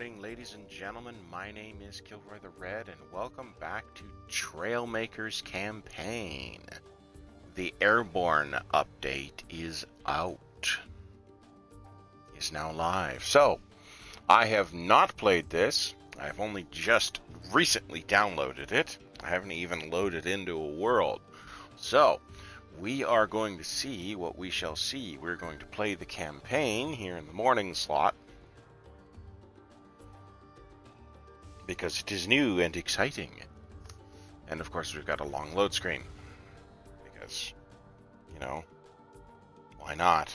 morning, ladies and gentlemen. My name is Kilroy the Red, and welcome back to Trailmakers Campaign. The Airborne update is out. Is now live. So, I have not played this. I've only just recently downloaded it. I haven't even loaded into a world. So, we are going to see what we shall see. We're going to play the campaign here in the morning slot because it is new and exciting. And of course, we've got a long load screen because, you know, why not?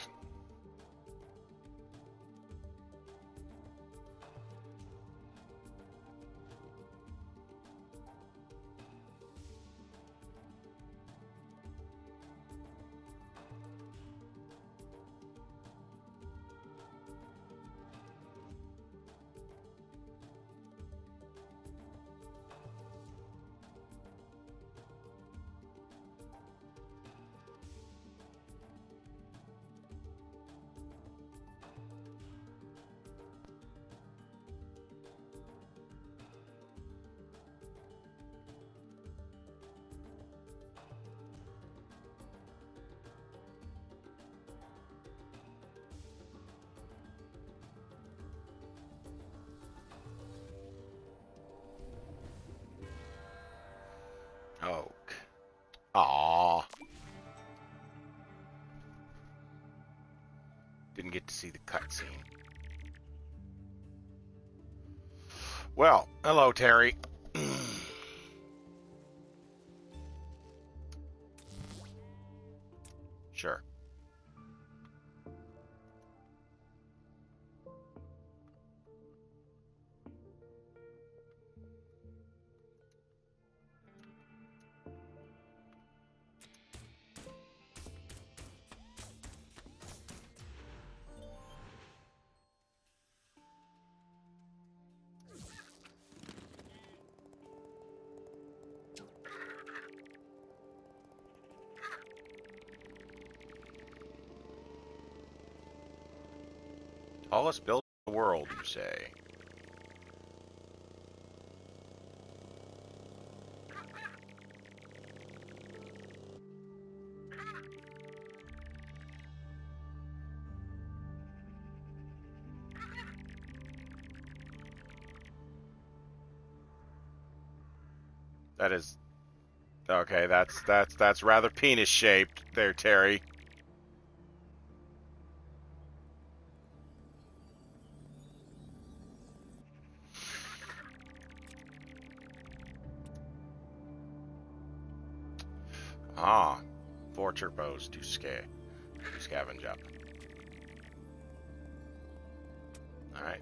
Hello, Terry. Tallest building in the world, you say? That is okay. That's that's that's rather penis shaped there, Terry.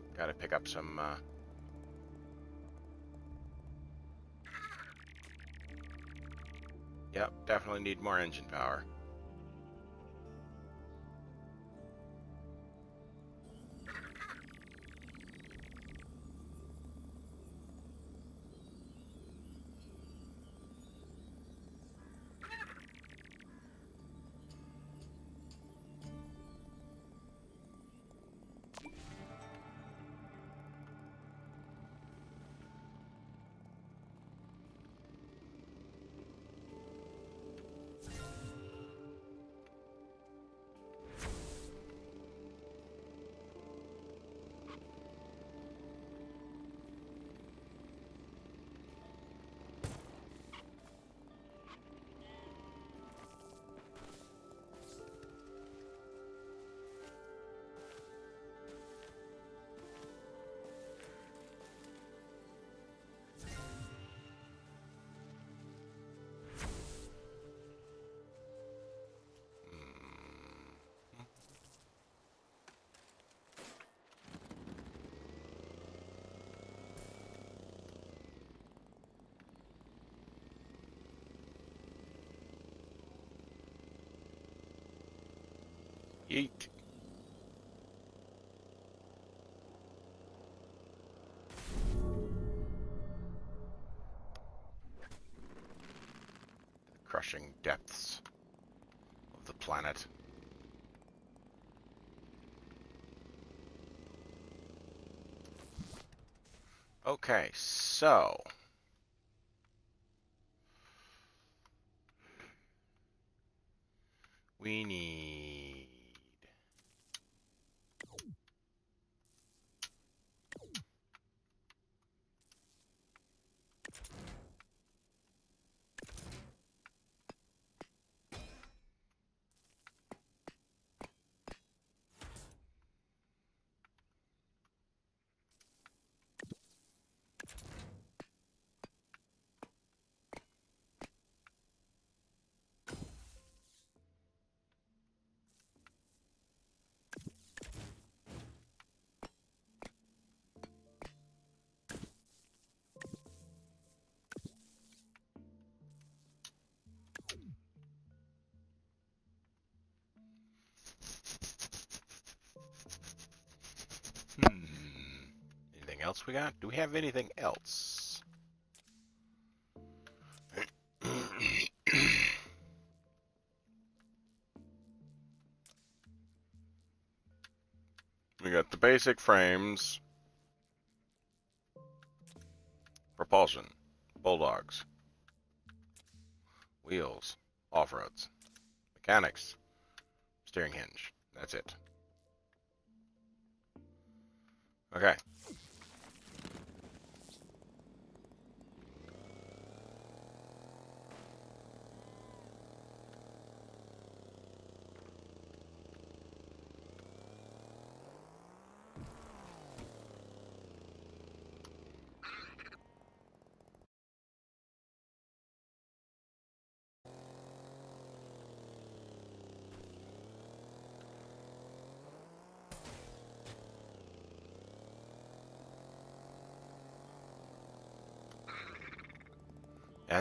All right, got to pick up some. Uh... Yep, definitely need more engine power. Yeet. The crushing depths of the planet. Okay, so we need we got? Do we have anything else? we got the basic frames. Propulsion. Bulldogs. Wheels. Off-roads. Mechanics. Steering hinge. That's it. Okay.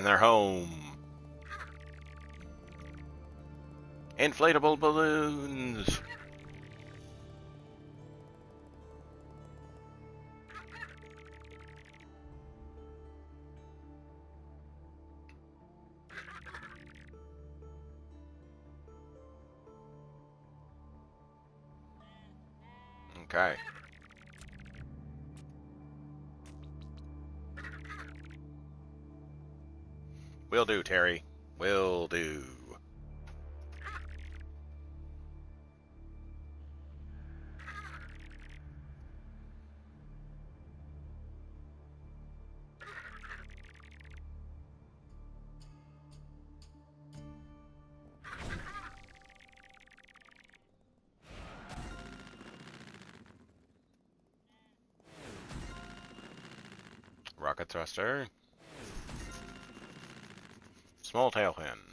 And they're home. Inflatable balloons. Thruster. Small tail fin.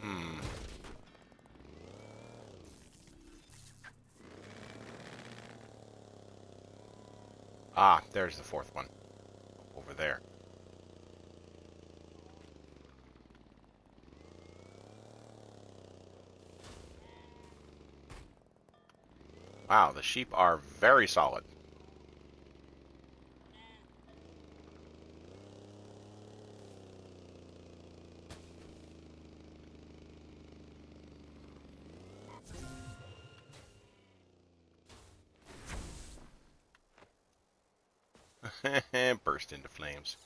Hmm. Ah, there's the fourth one. Over there. Wow, the sheep are very solid. Burst into flames.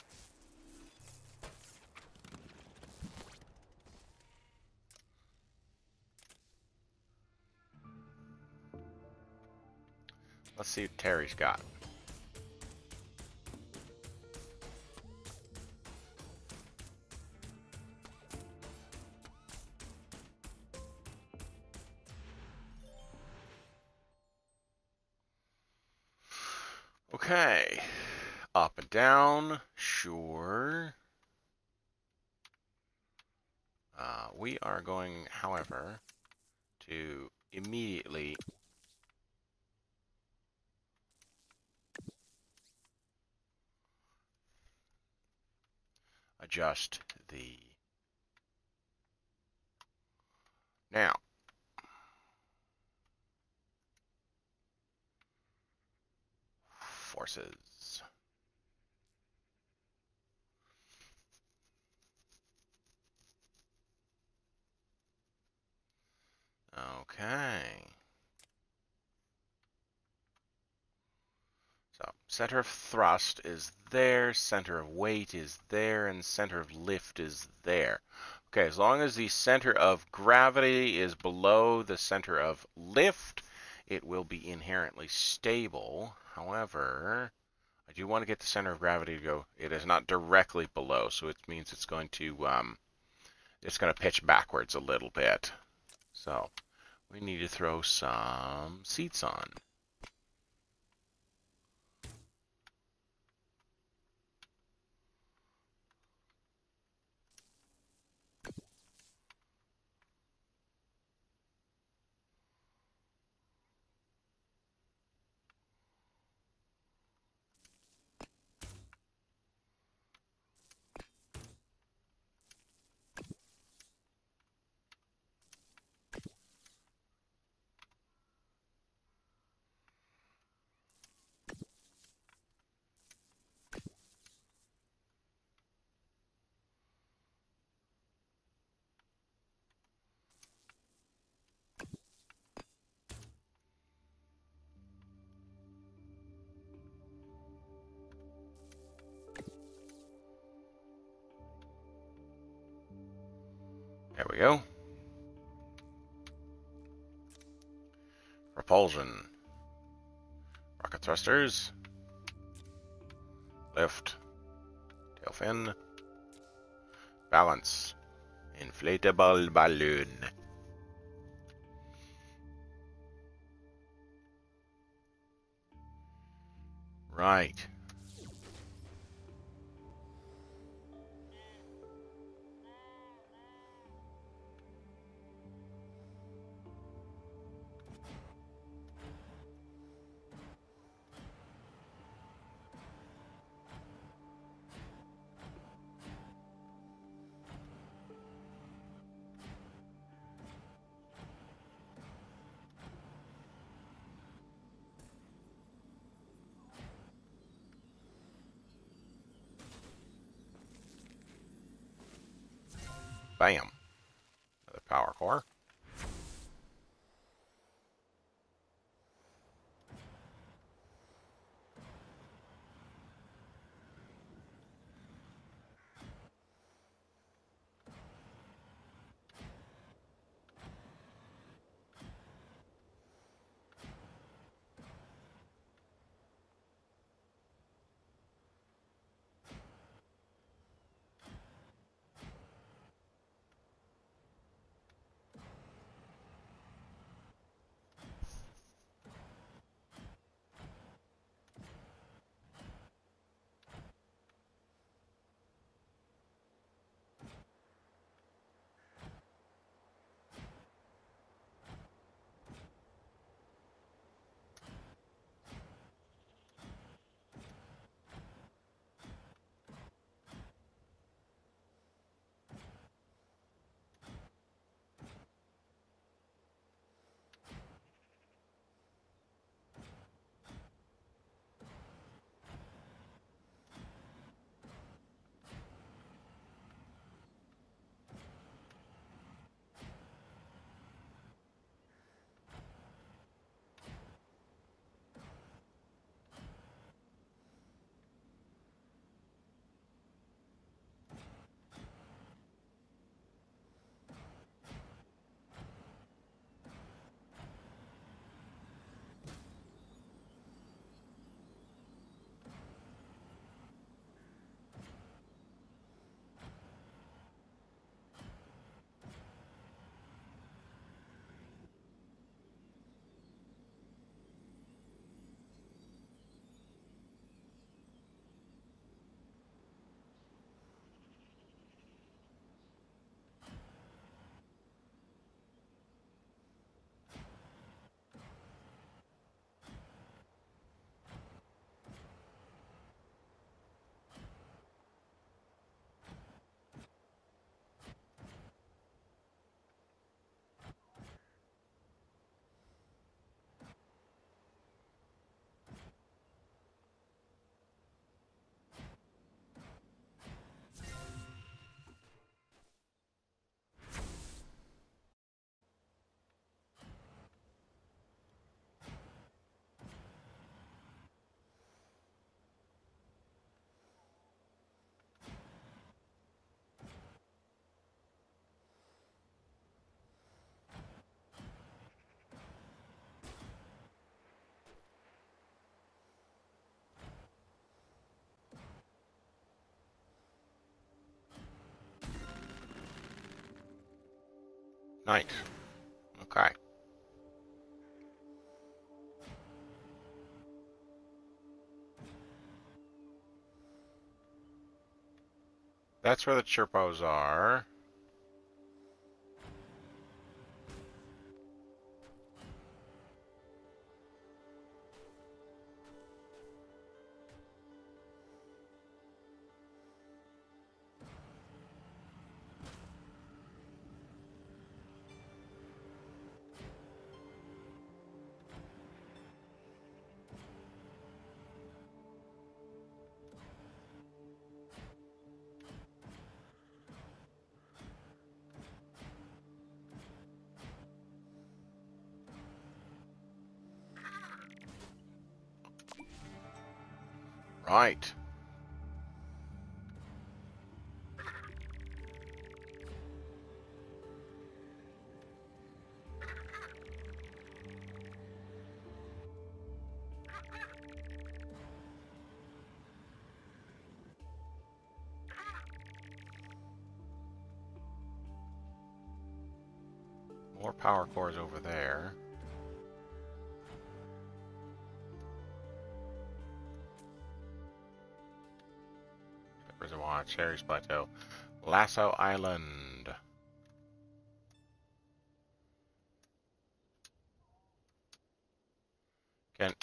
Let's see what Terry's got. we are going, however, to immediately adjust the now forces. Okay So center of thrust is there, center of weight is there, and center of lift is there. Okay, as long as the center of gravity is below the center of lift, it will be inherently stable. However, I do want to get the center of gravity to go. It is not directly below, so it means it's going to um, it's going to pitch backwards a little bit. So we need to throw some seats on. Propulsion. Rocket thrusters. Lift. Tail fin. Balance. Inflatable balloon. Right. Bam. Nice. Okay. That's where the Chirpos are. Right. More power cores over there. Cherries Plateau, Lasso Island. Can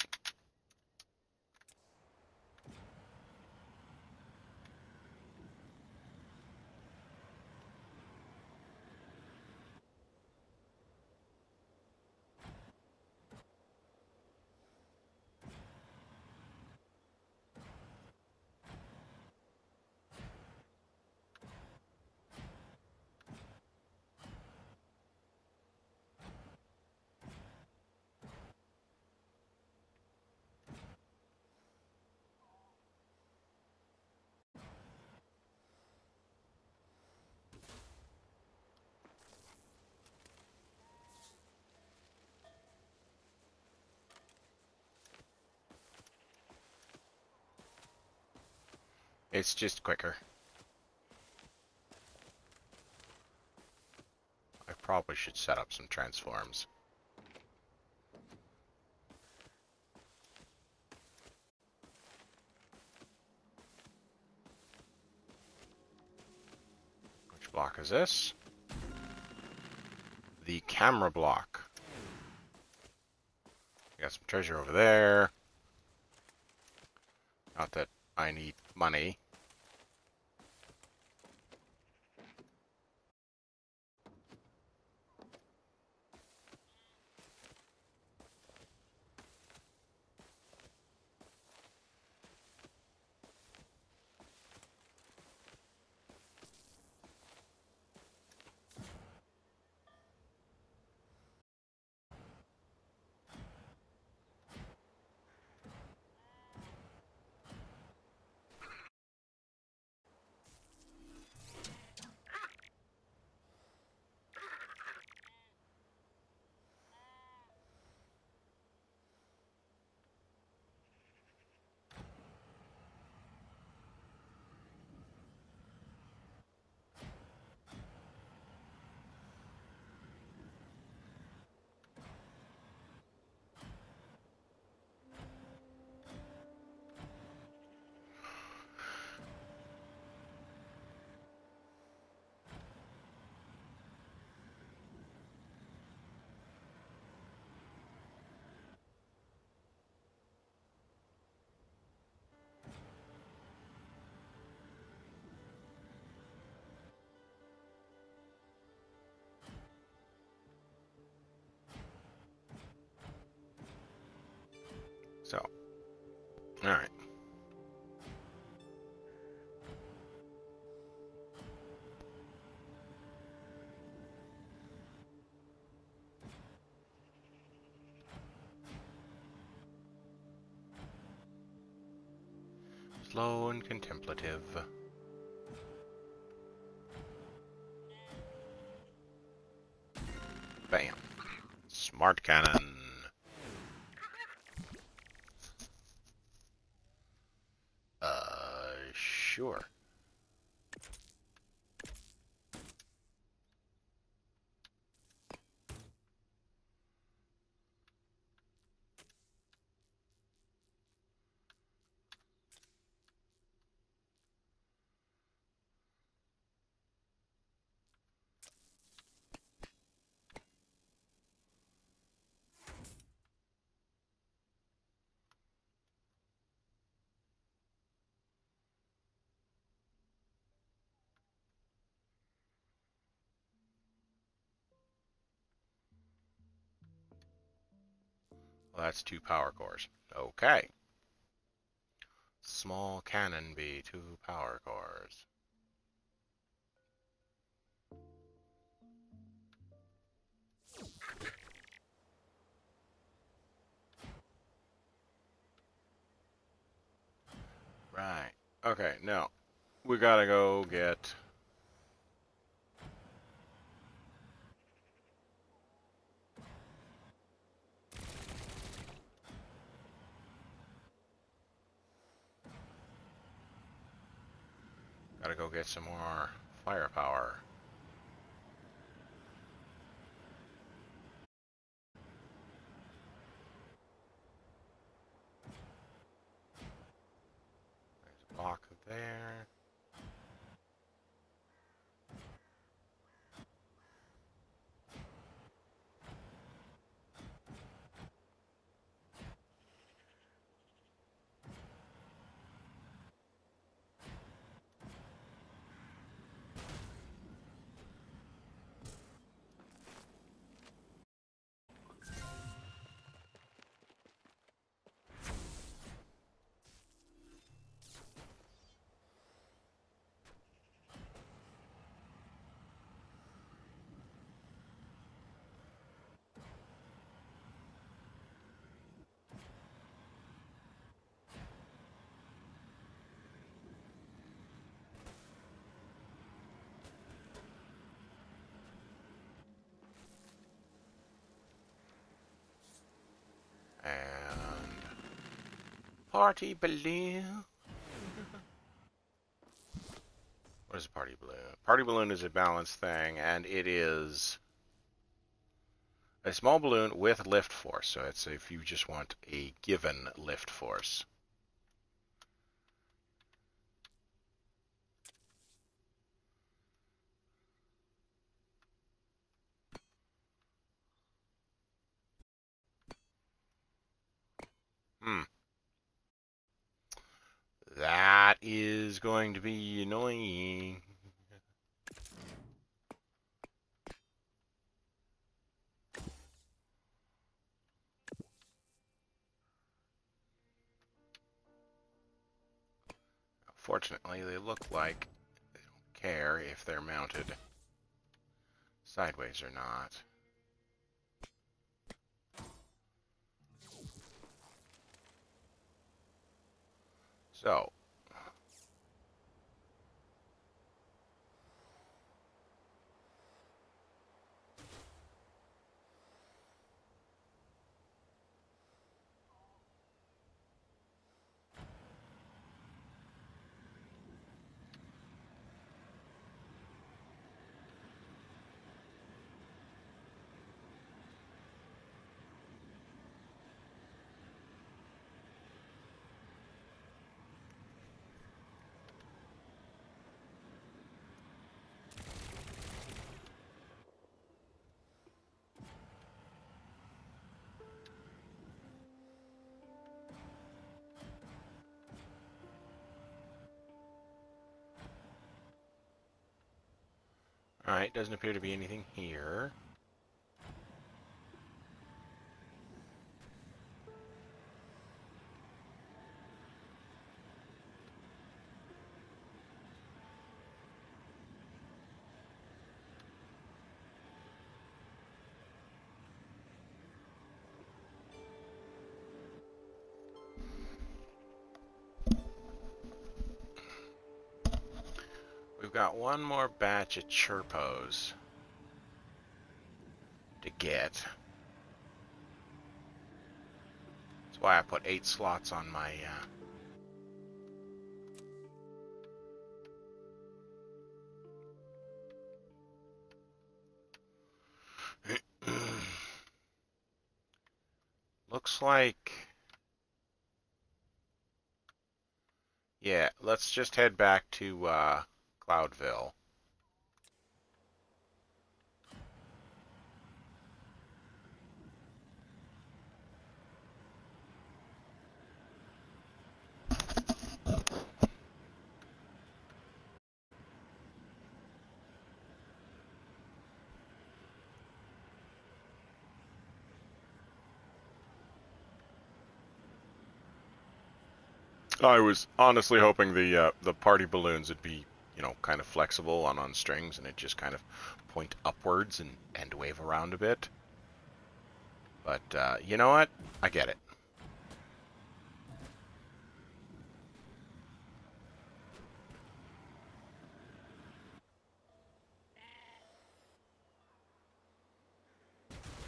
It's just quicker. I probably should set up some transforms. Which block is this? The camera block. Got some treasure over there. Not that I need money. All right. Slow and contemplative. Bam. Smart cannon. Uh, sure. Well, that's two power cores. Okay. Small cannon be two power cores. Right. Okay, now we gotta go get Gotta go get some more firepower. There's a block there. Party balloon. What is a party balloon? Party balloon is a balanced thing, and it is a small balloon with lift force. So it's if you just want a given lift force. Hmm. That is going to be annoying. Fortunately, they look like they don't care if they're mounted sideways or not. So, Alright, doesn't appear to be anything here. One more batch of chirpos to get. That's why I put eight slots on my uh... Looks like... Yeah, let's just head back to uh, Cloudville. I was honestly hoping the uh, the party balloons would be you know, kind of flexible on on strings, and it just kind of point upwards and and wave around a bit. But uh, you know what? I get it.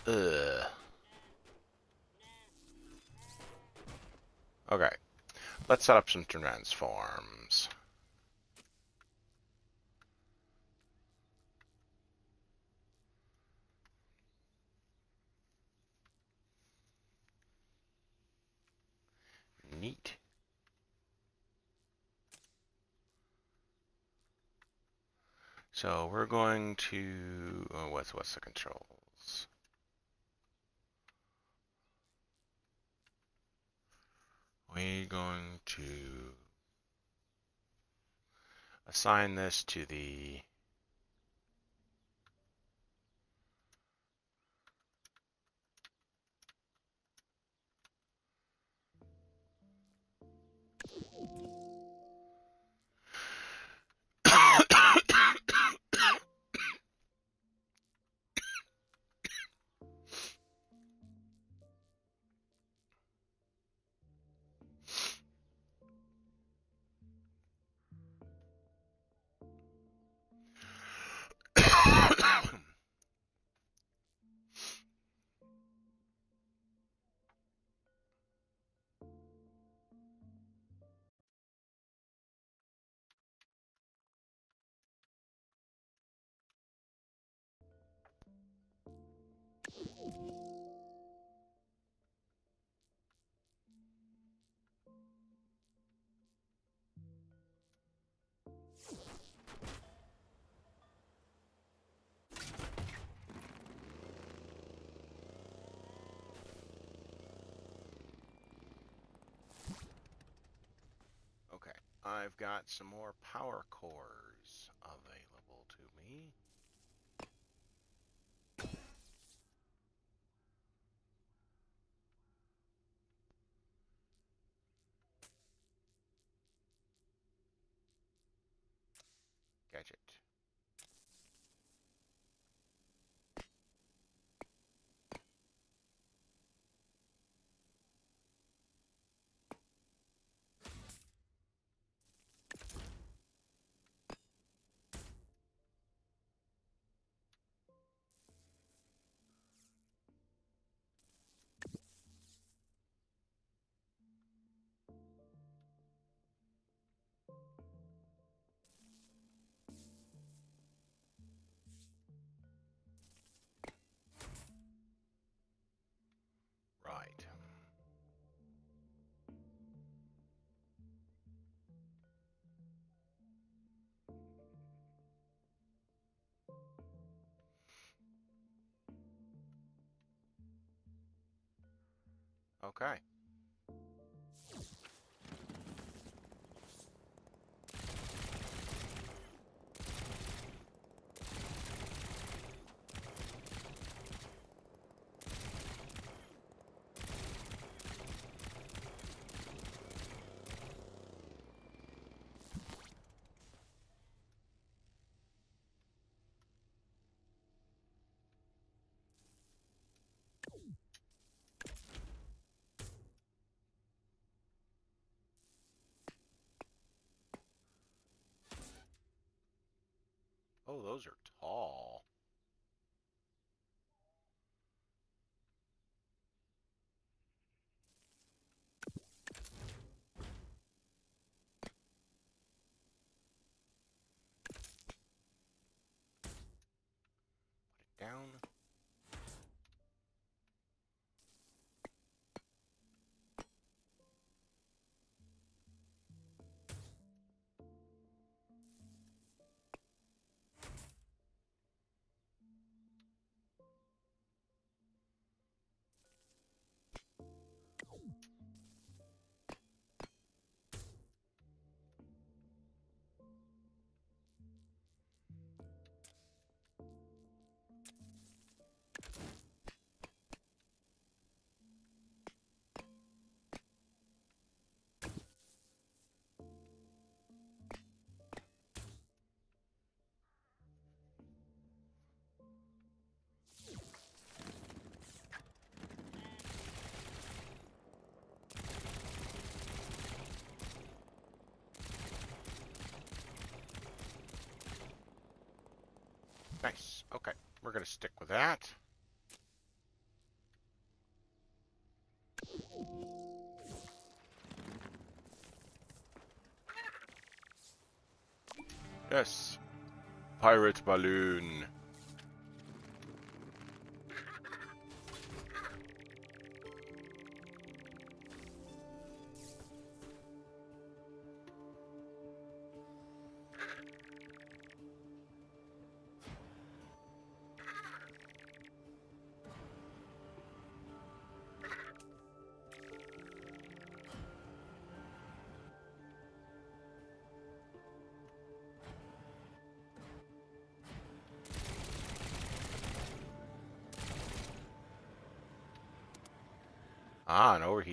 Ugh. Okay. Let's set up some transforms. Neat. So we're going to, oh, what's, what's the controls? We're going to assign this to the I've got some more power cores Okay. Oh, those are tall. Down. Nice. Okay, we're going to stick with that. Yes. Pirate balloon. Ah, an overheat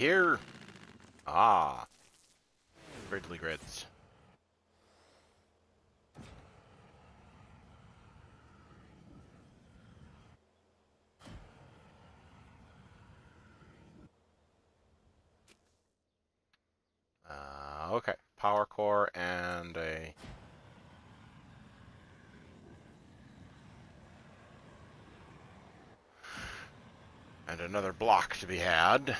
here? Ah. Ridley grids. Uh, okay, power core and a and another block to be had.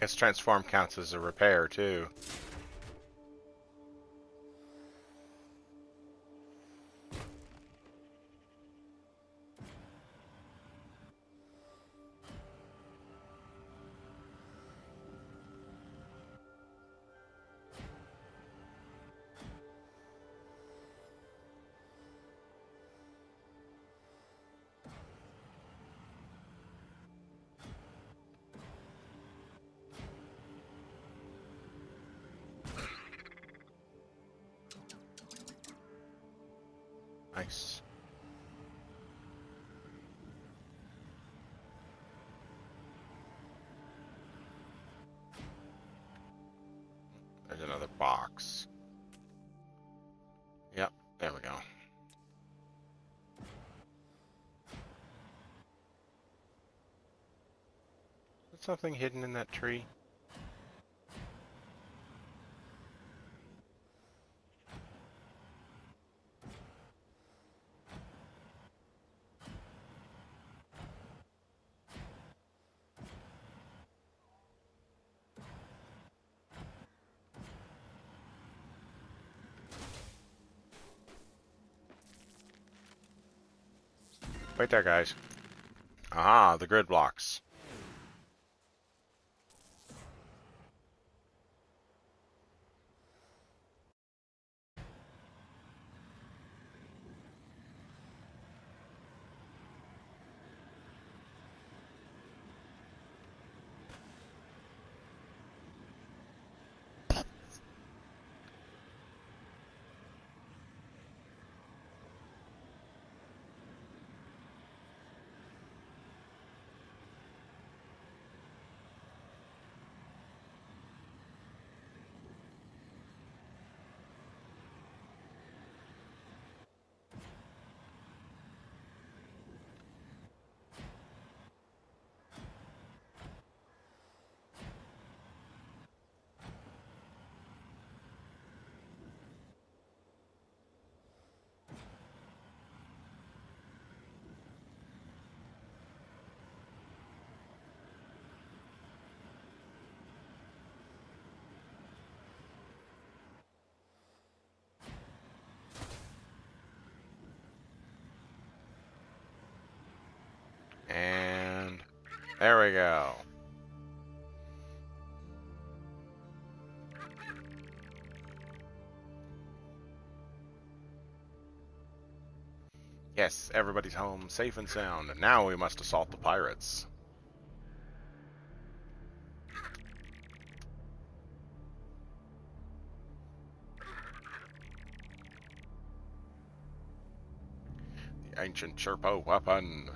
Guess transform counts as a repair too. Something hidden in that tree? Wait there, guys. Ah, the grid blocks. And there we go. Yes, everybody's home, safe and sound. Now we must assault the pirates. The ancient Chirpo weapon.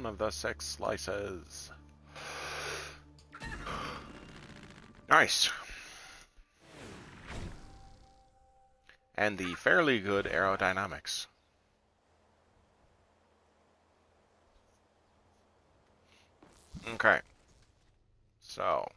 One of the six slices. Nice. And the fairly good aerodynamics. Okay. So.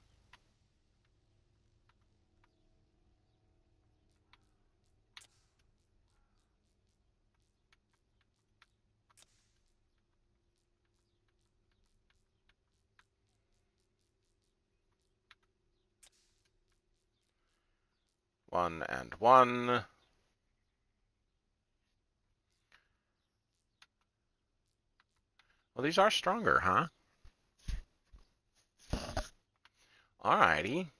One and one. Well, these are stronger, huh? Alrighty.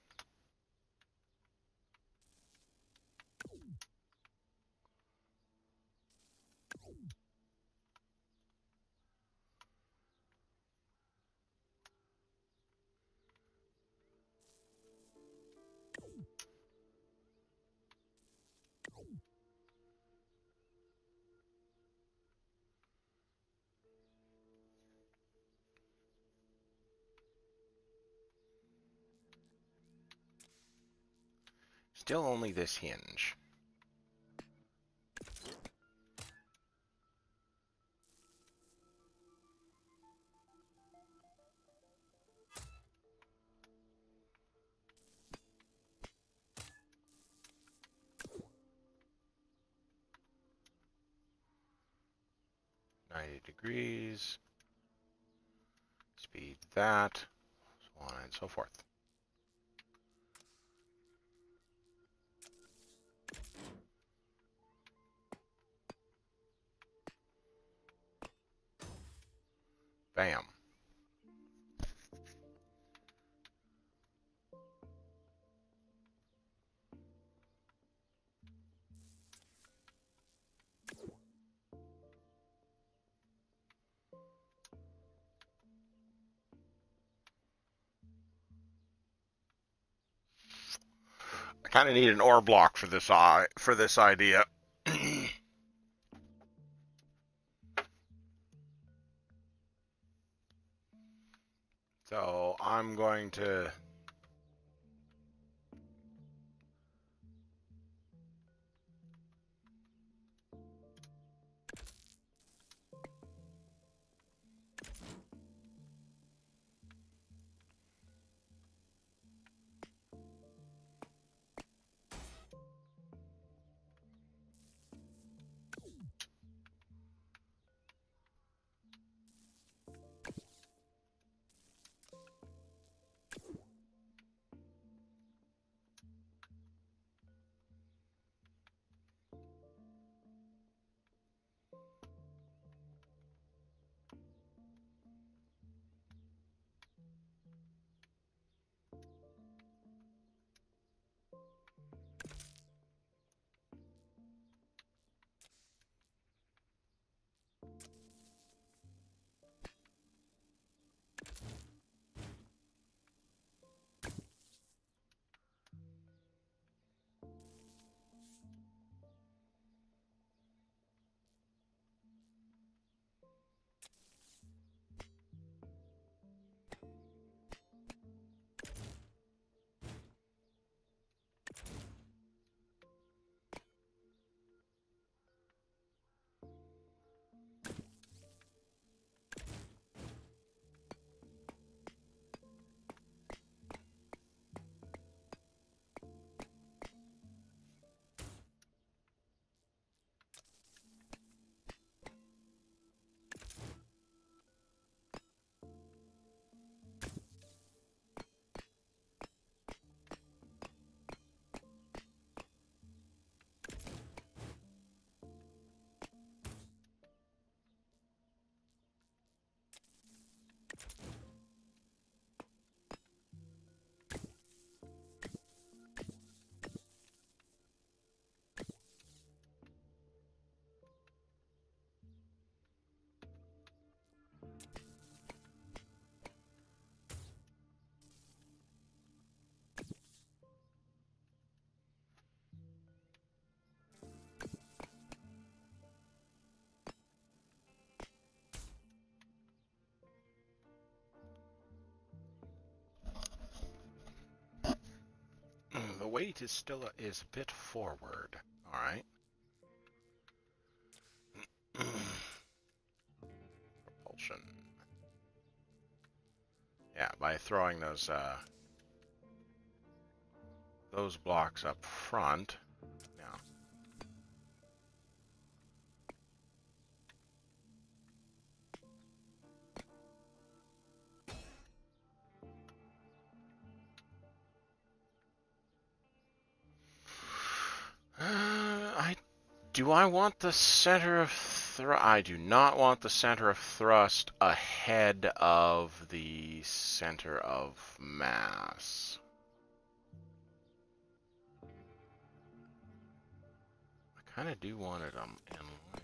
Still only this hinge. Ninety degrees, speed that, so on and so forth. Bam. I kind of need an ore block for this eye for this idea. I'm going to weight is still a, is a bit forward. All right. Propulsion. Yeah, by throwing those uh, those blocks up front. I want the center of thrust? I do not want the center of thrust ahead of the center of mass. I kind of do want it um, in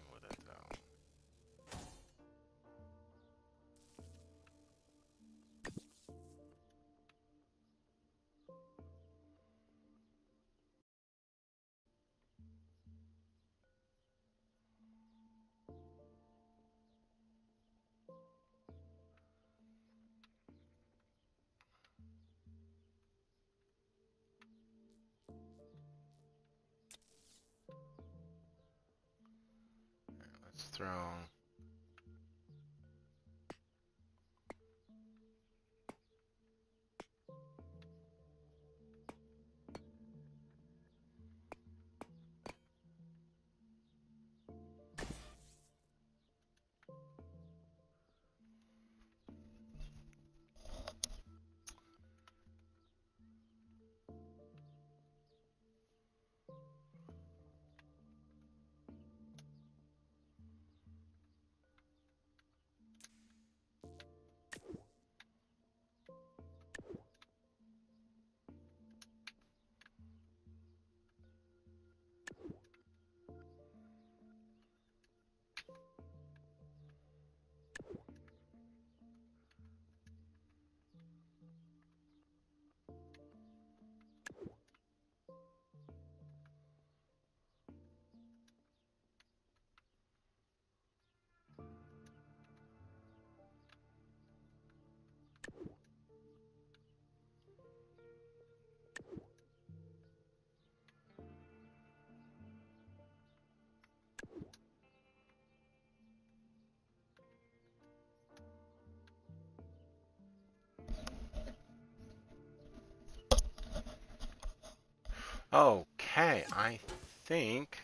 Okay, I think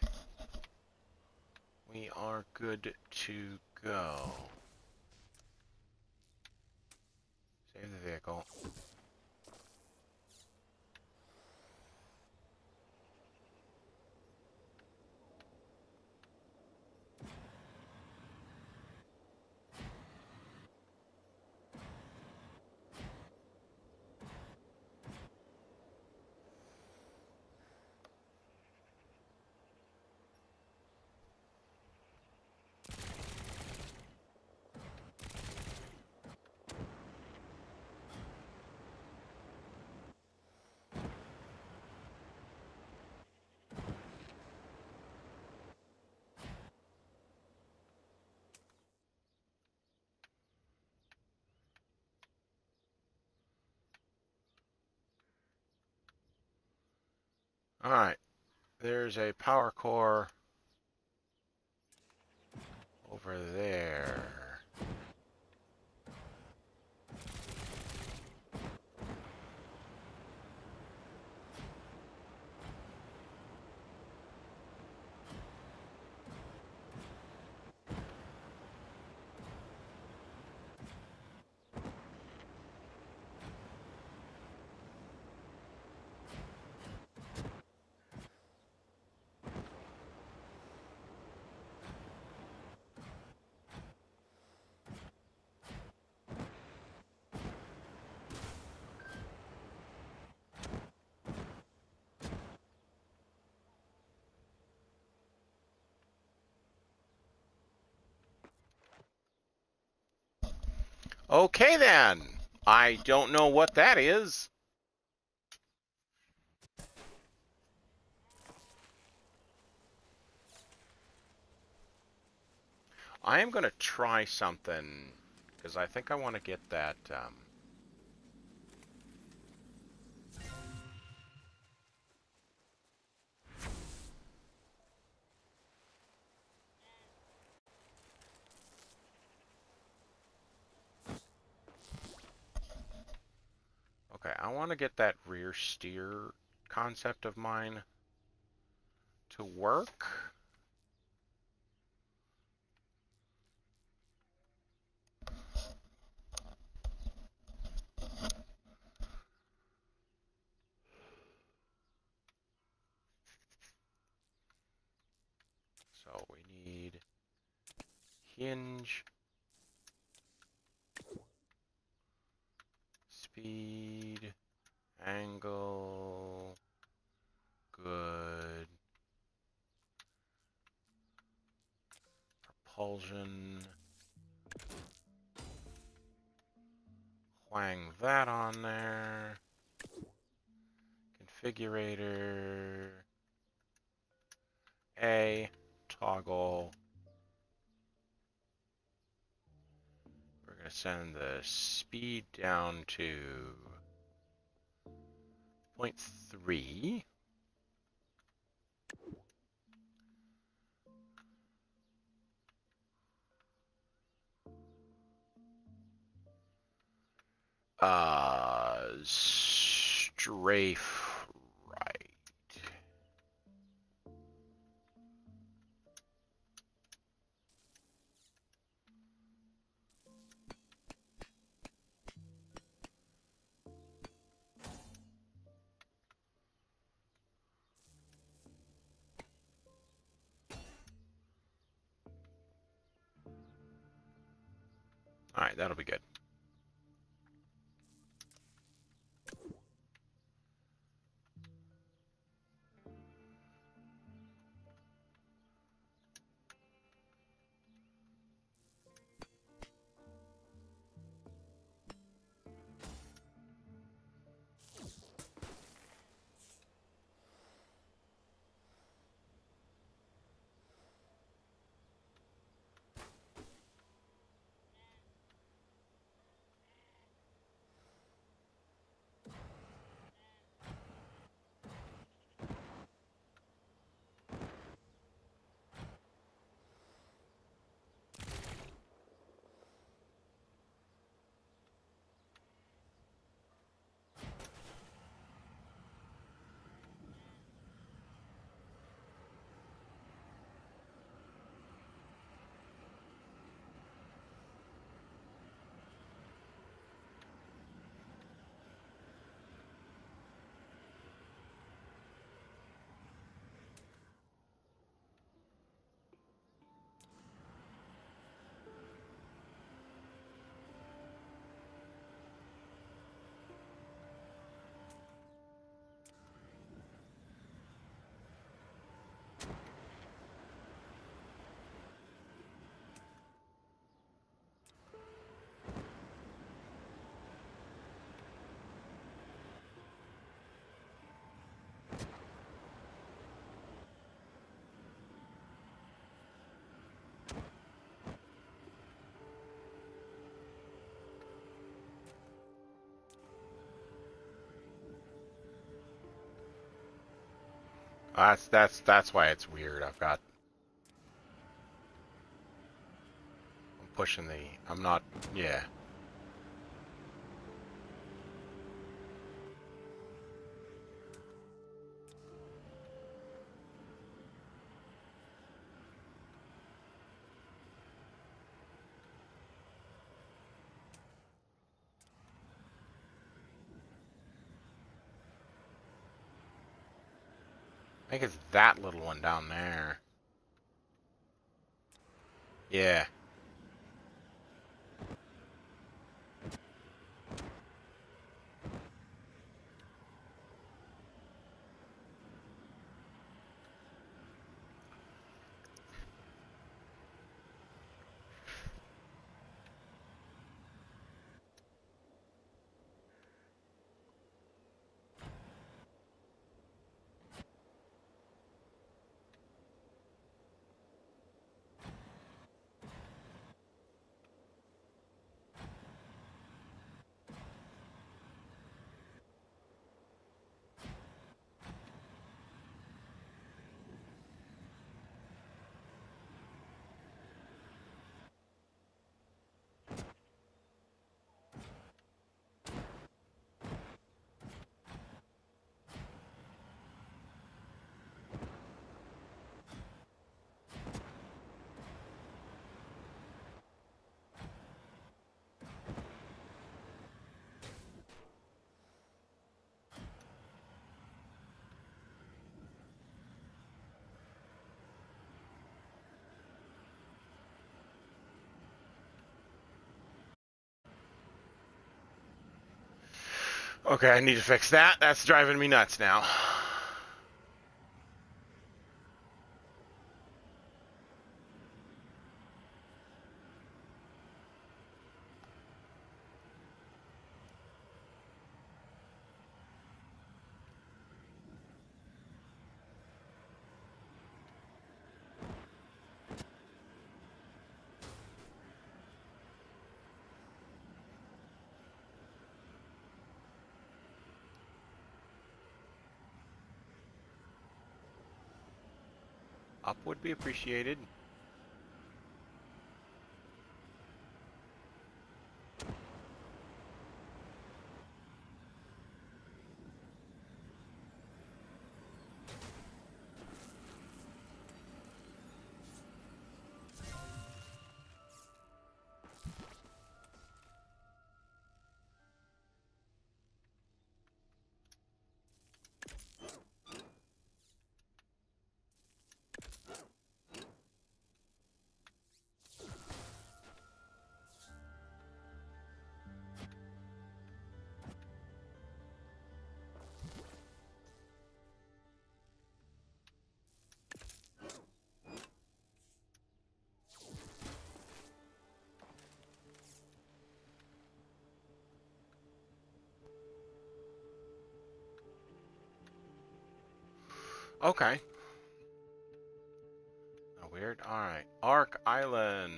we are good to go. Save the vehicle. All right. There's a power core over there. Okay then. I don't know what that is. I am going to try something because I think I want to get that. Um, want to get that rear steer concept of mine to work. So we need hinge, speed, angle, good, propulsion, whang that on there, configurator, A, toggle. We're going to send the speed down to 0.3. Uh, strafe That's that's that's why it's weird. I've got I'm pushing the I'm not yeah. I think it's that little one down there. Yeah. Okay, I need to fix that. That's driving me nuts now. Up would be appreciated. Okay. Oh, weird. Alright. Ark Island.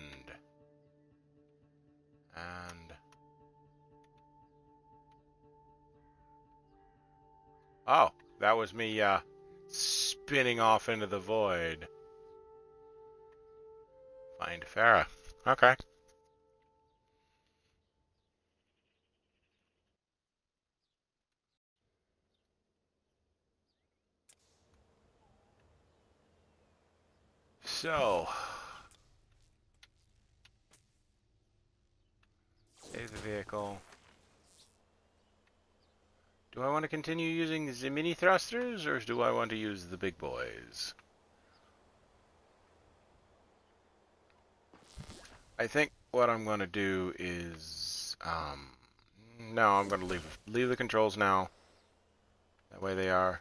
And... Oh, that was me, uh, spinning off into the void. Find Farah. Okay. So, save the vehicle. Do I want to continue using the mini thrusters, or do I want to use the big boys? I think what I'm going to do is, um, no, I'm going to leave leave the controls now. That way they are.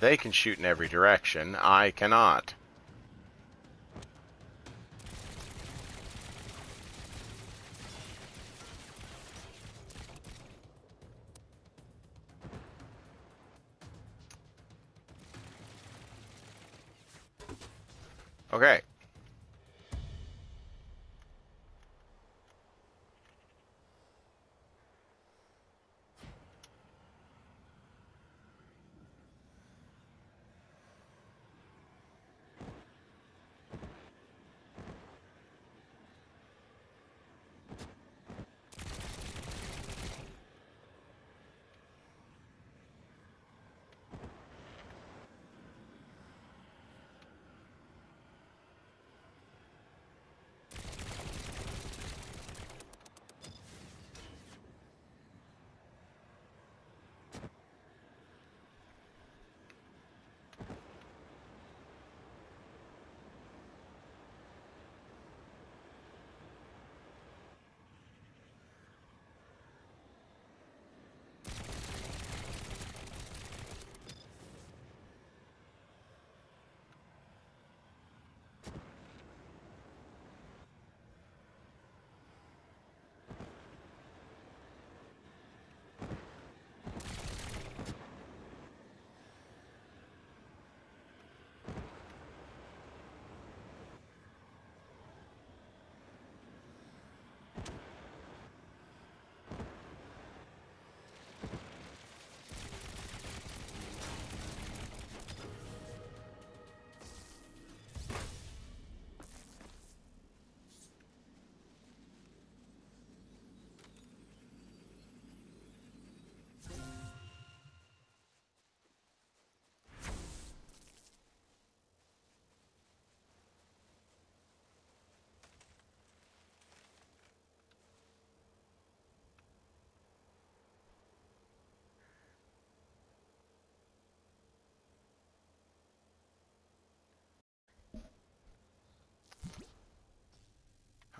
They can shoot in every direction. I cannot.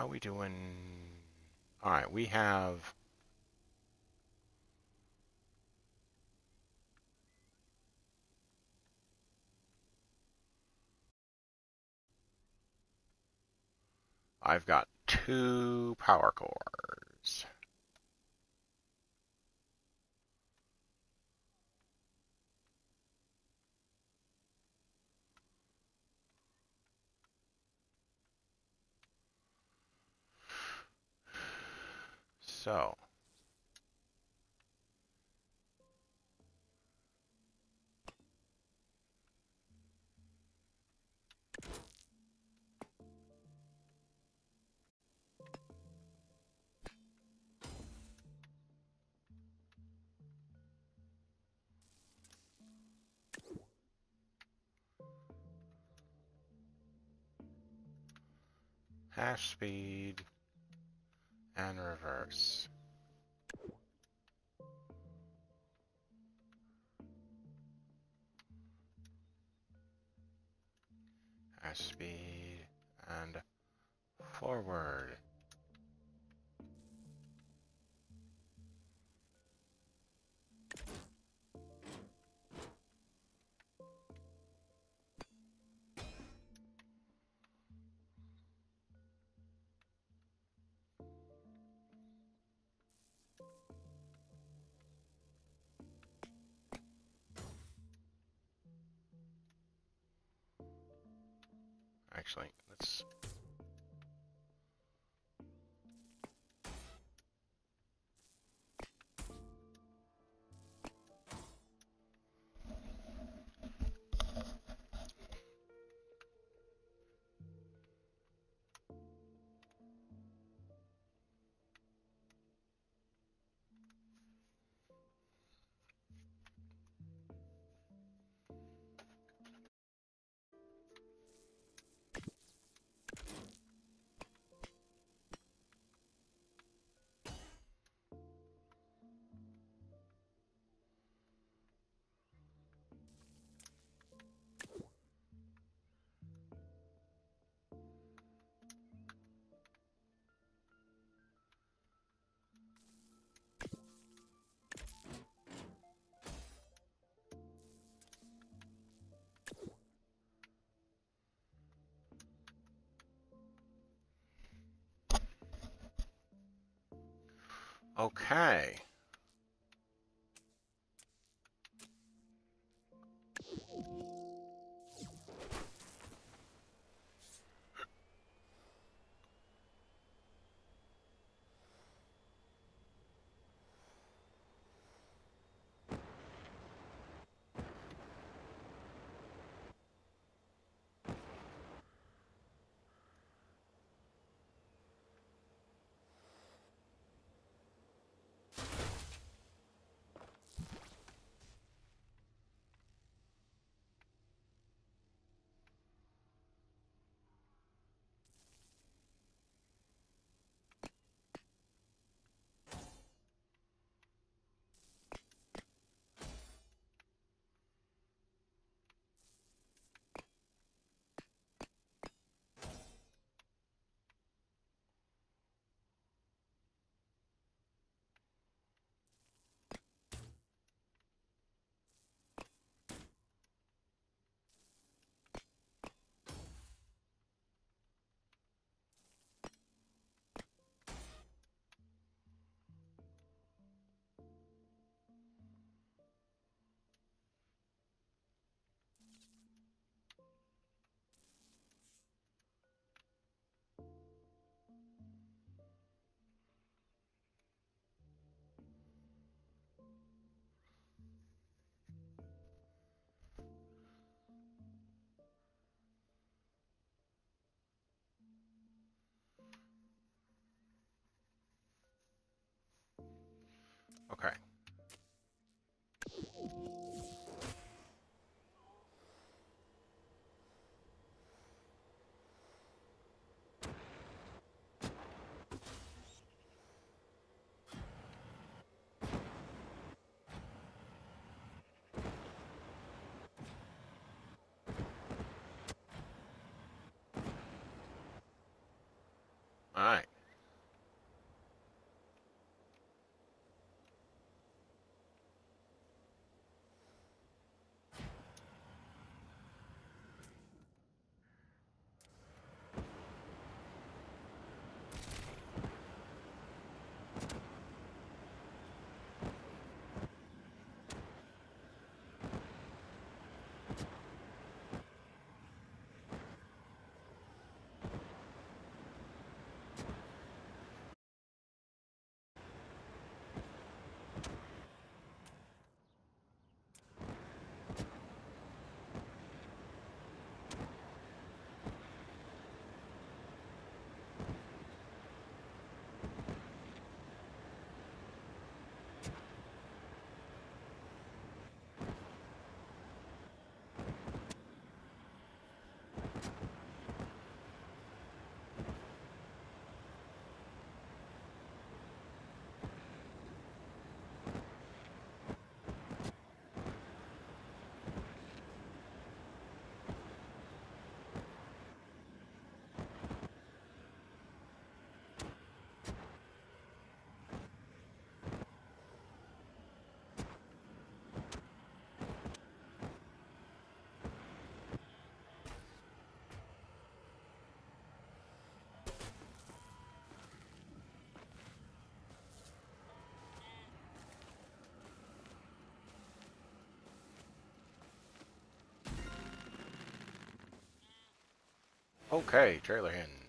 How we doing? All right, we have I've got two power cores. Actually, let's Okay. Okay. All right. Okay, trailer hinge.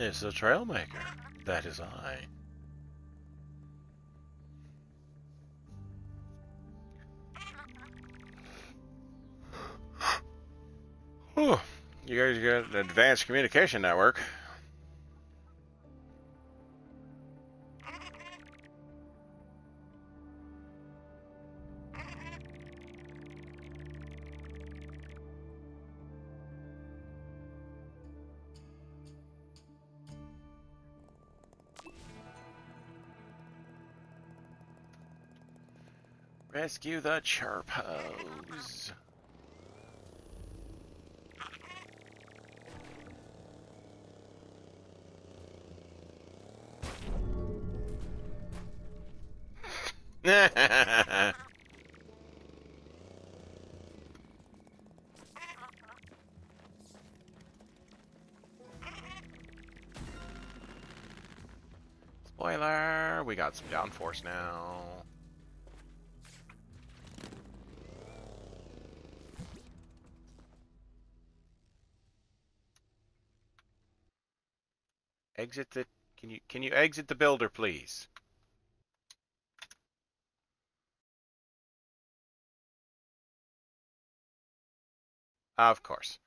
It's a Trailmaker. That is I. Whew. You guys got an advanced communication network. Rescue the Chirpos. Spoiler, we got some downforce now. Exit the can you can you exit the builder please? Of course.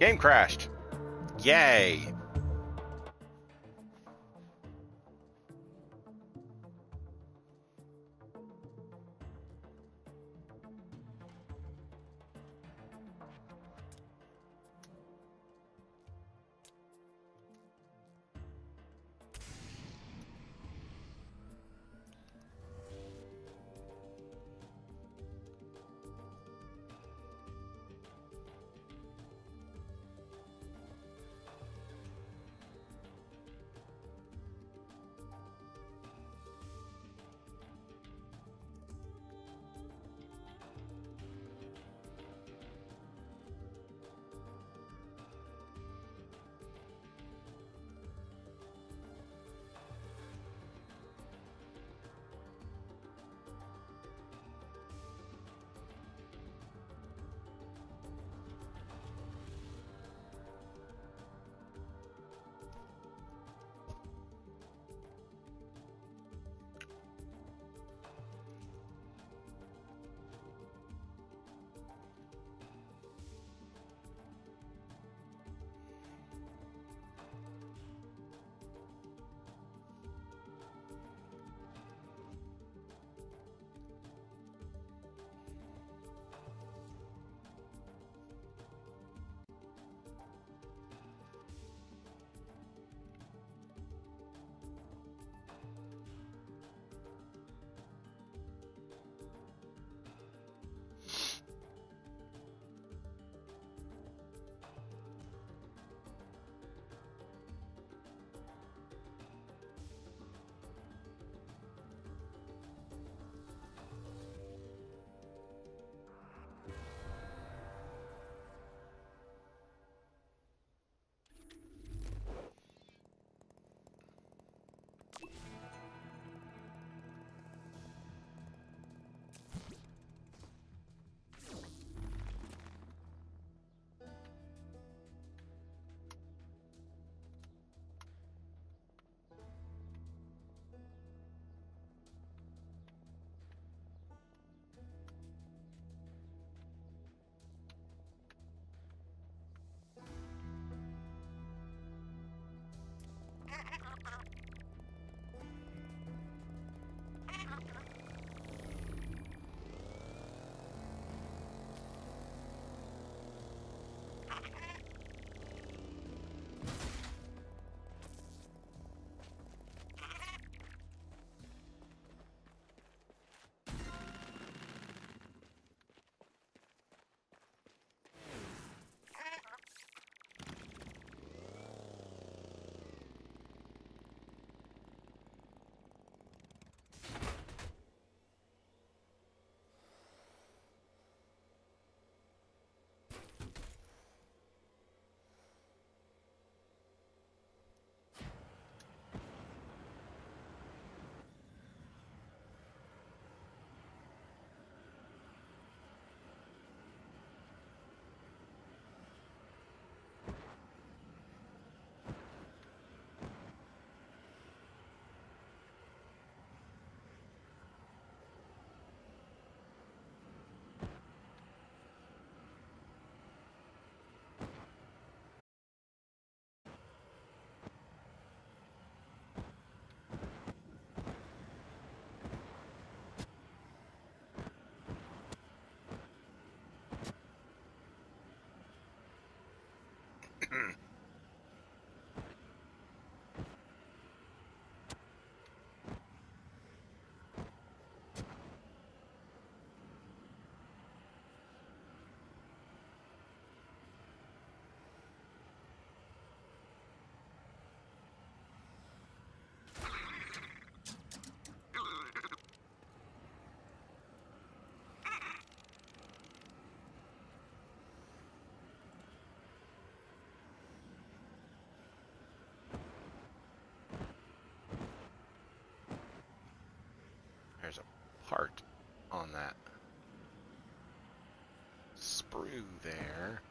Game crashed. Yay. Mm-hmm. Part on that sprue there.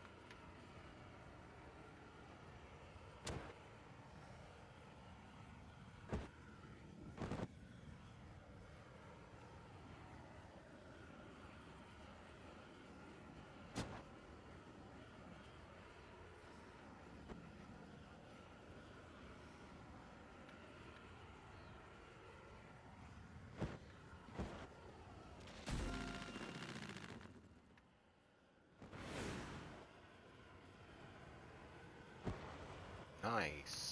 Nice.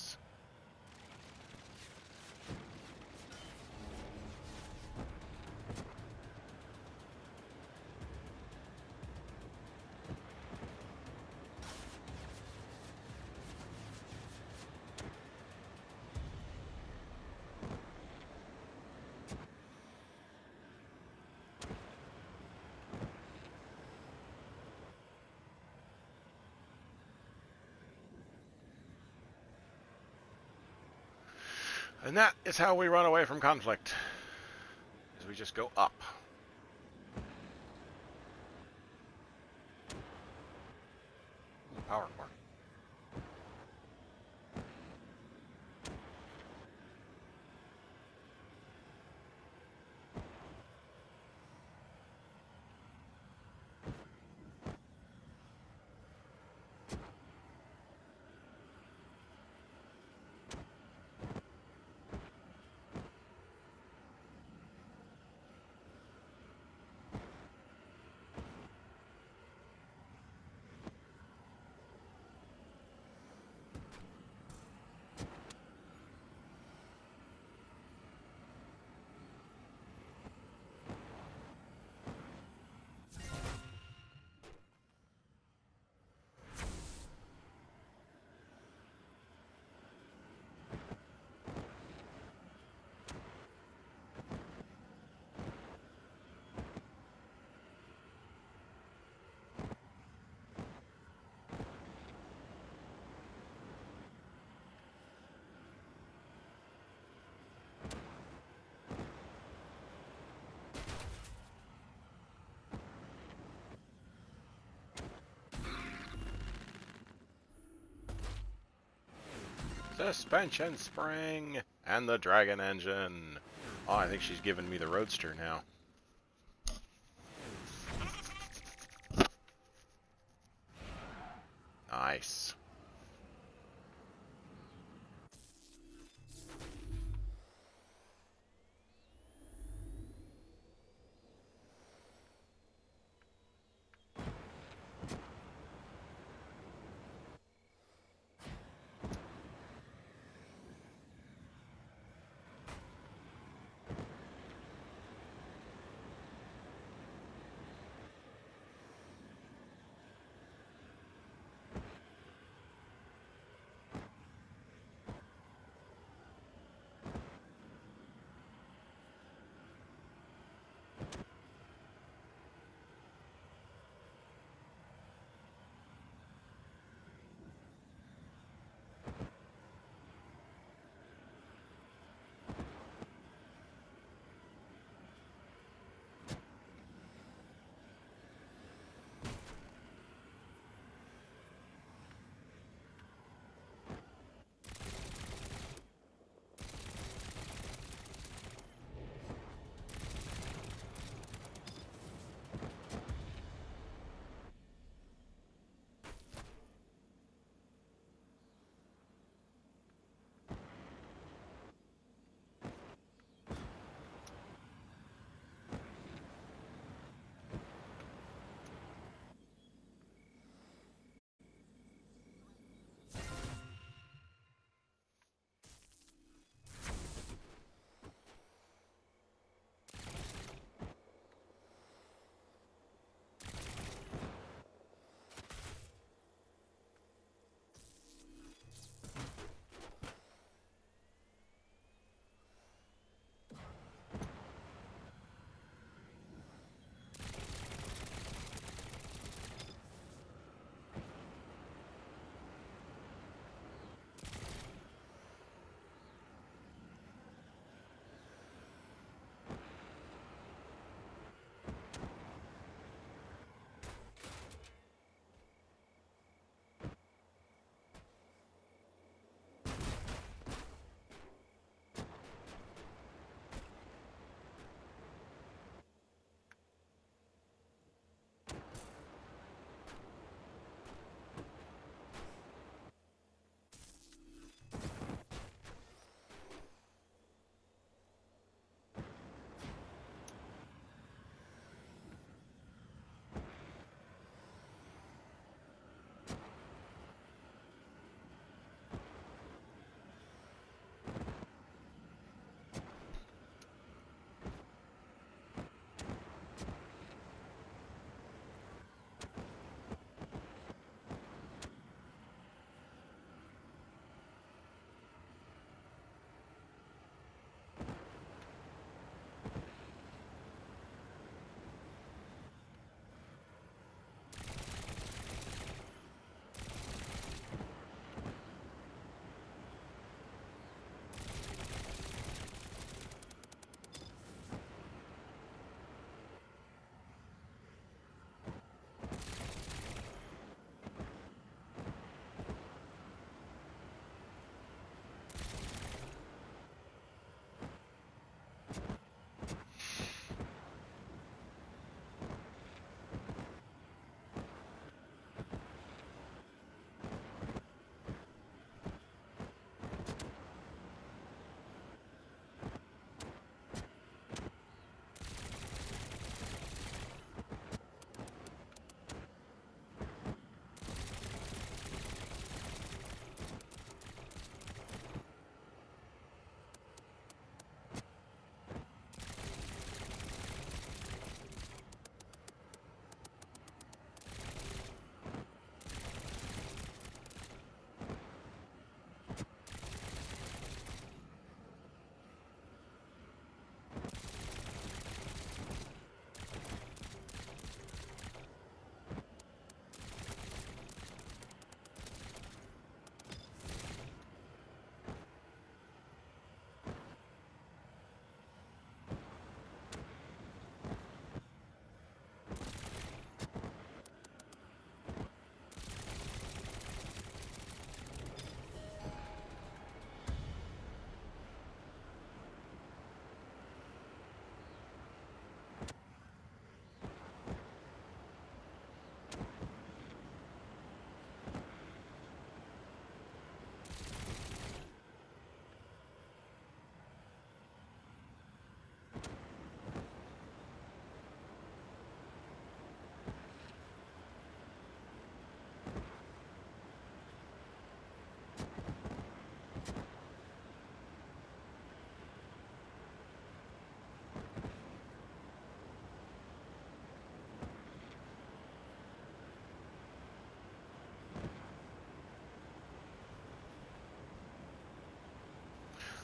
And that is how we run away from conflict. Is we just go up. Power core. Suspension spring and the dragon engine. Oh, I think she's giving me the roadster now.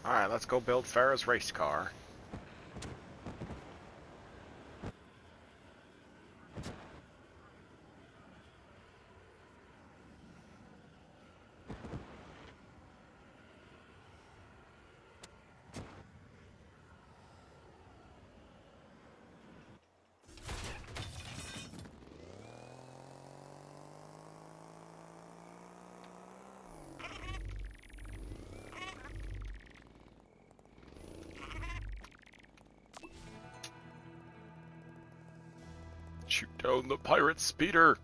Alright, let's go build Farah's race car. Pirate speeder!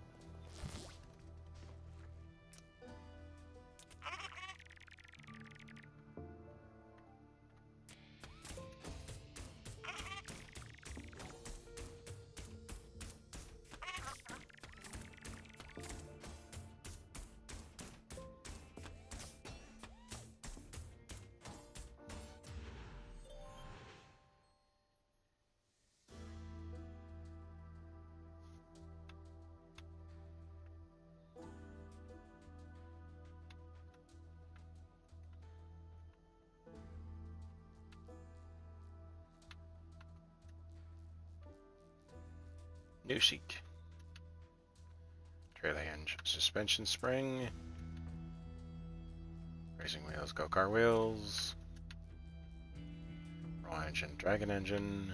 Suspension spring. Racing wheels, go-kart wheels. Roll engine, dragon engine.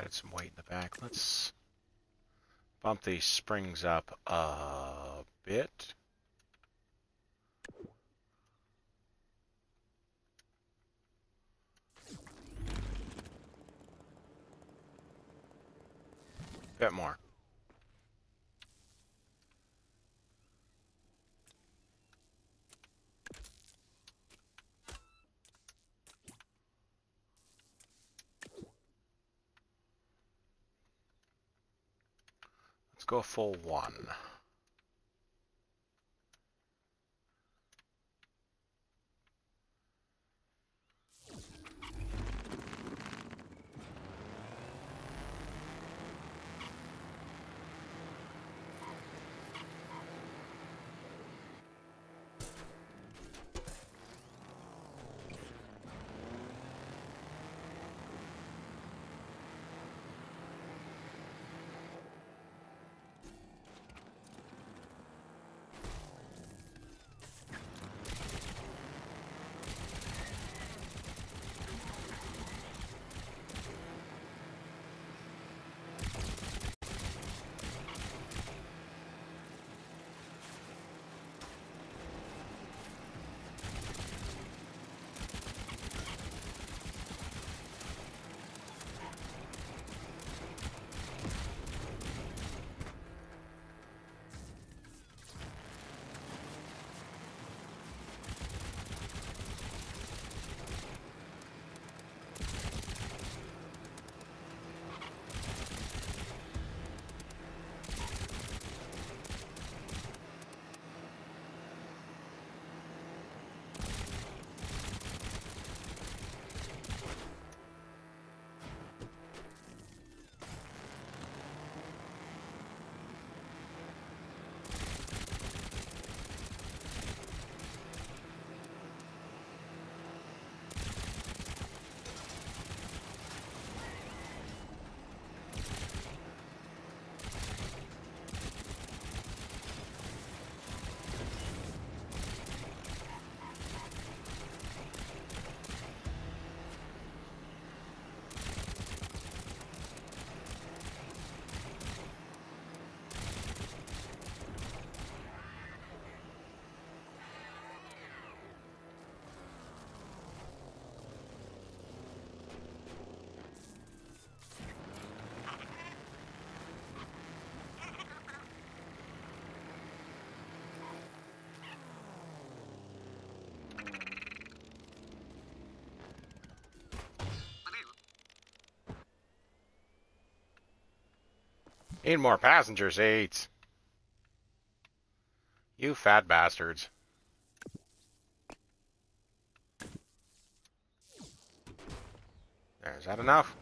Added some weight in the back. Let's bump these springs up a bit. Bit more. Go for one. Need more passenger seats. You fat bastards. Is that enough?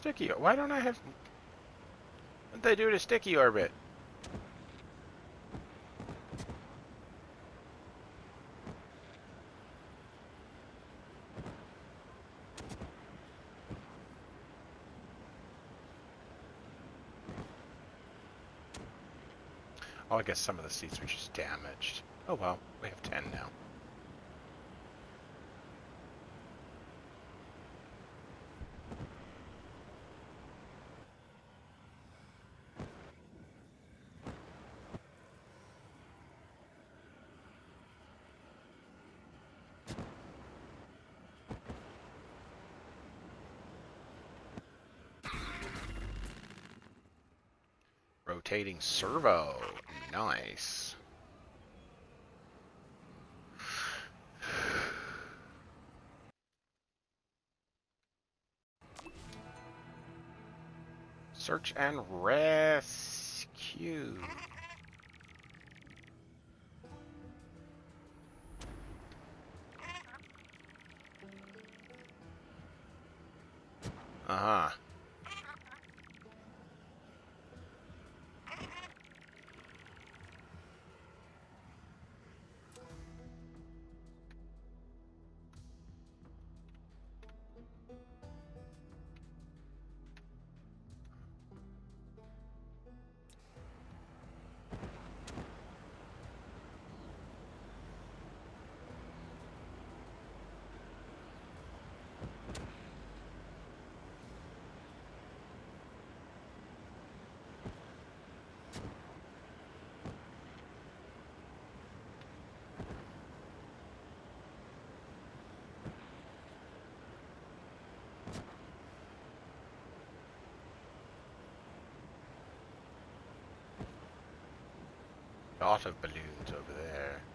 Sticky. Why don't I have... What did they do to sticky orbit? Oh, I guess some of the seats were just damaged. Oh well, we have 10 now. Rotating servo. Nice. Search and rescue. Lot of balloons over there.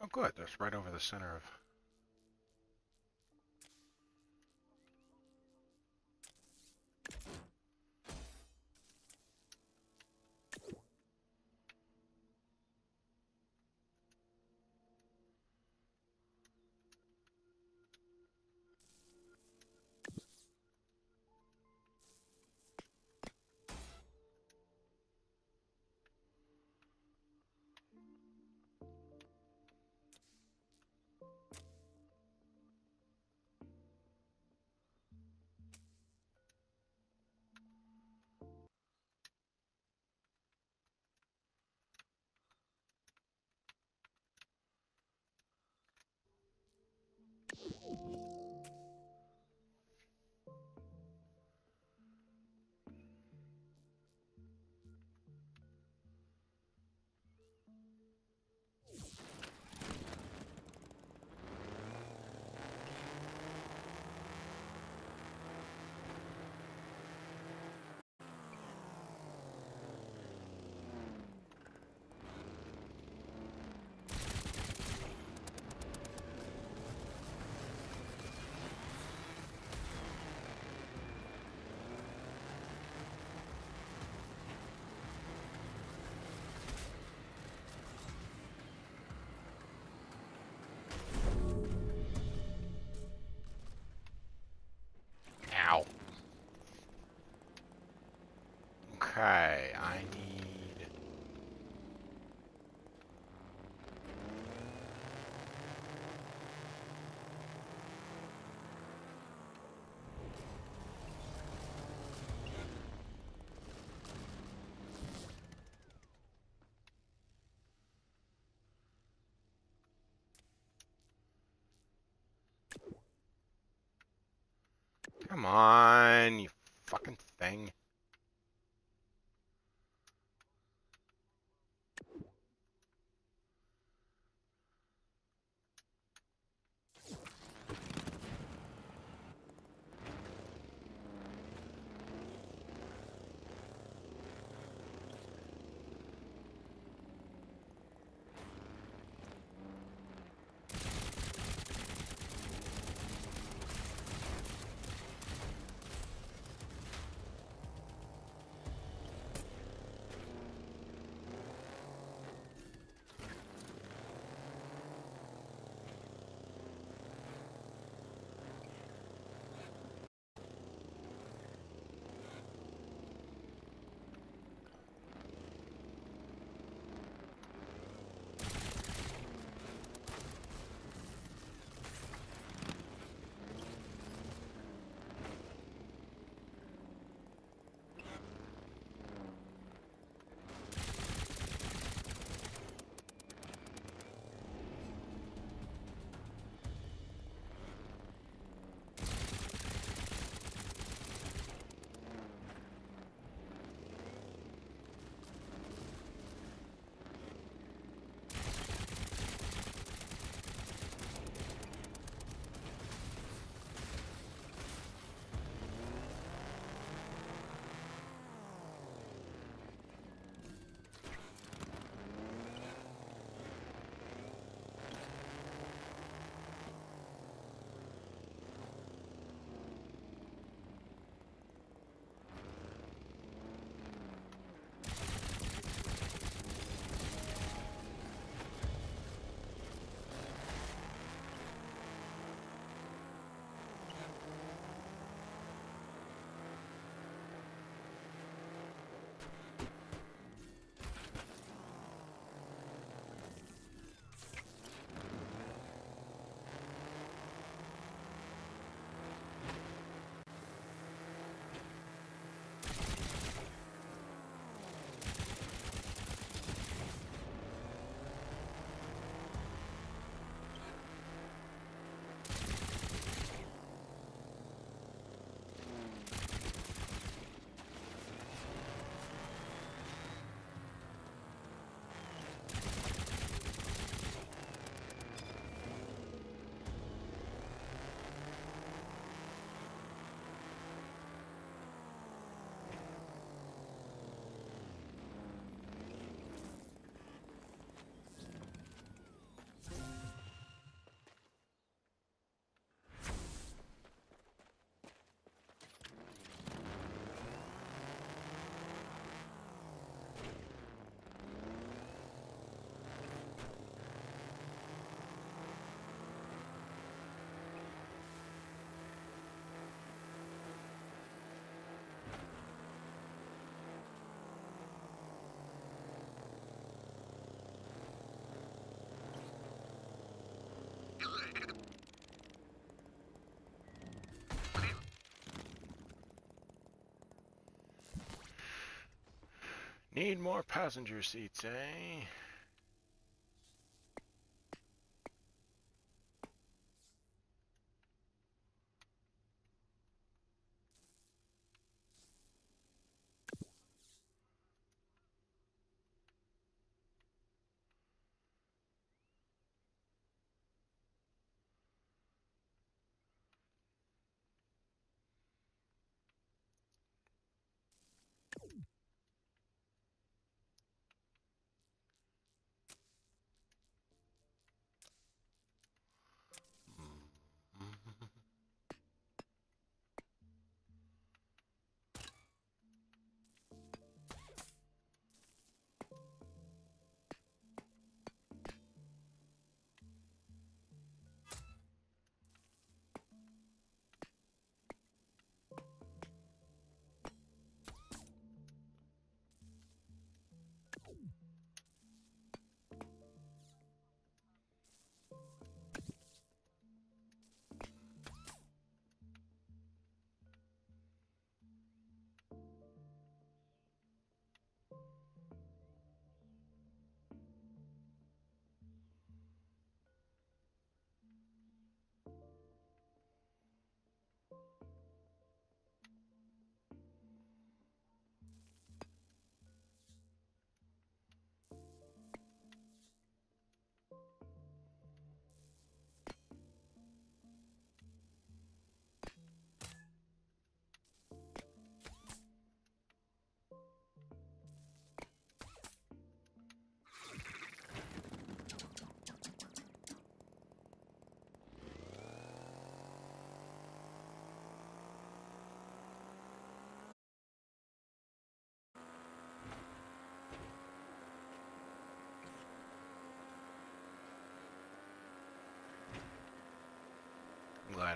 Oh, good. That's right over the center of Come on. Need more passenger seats, eh?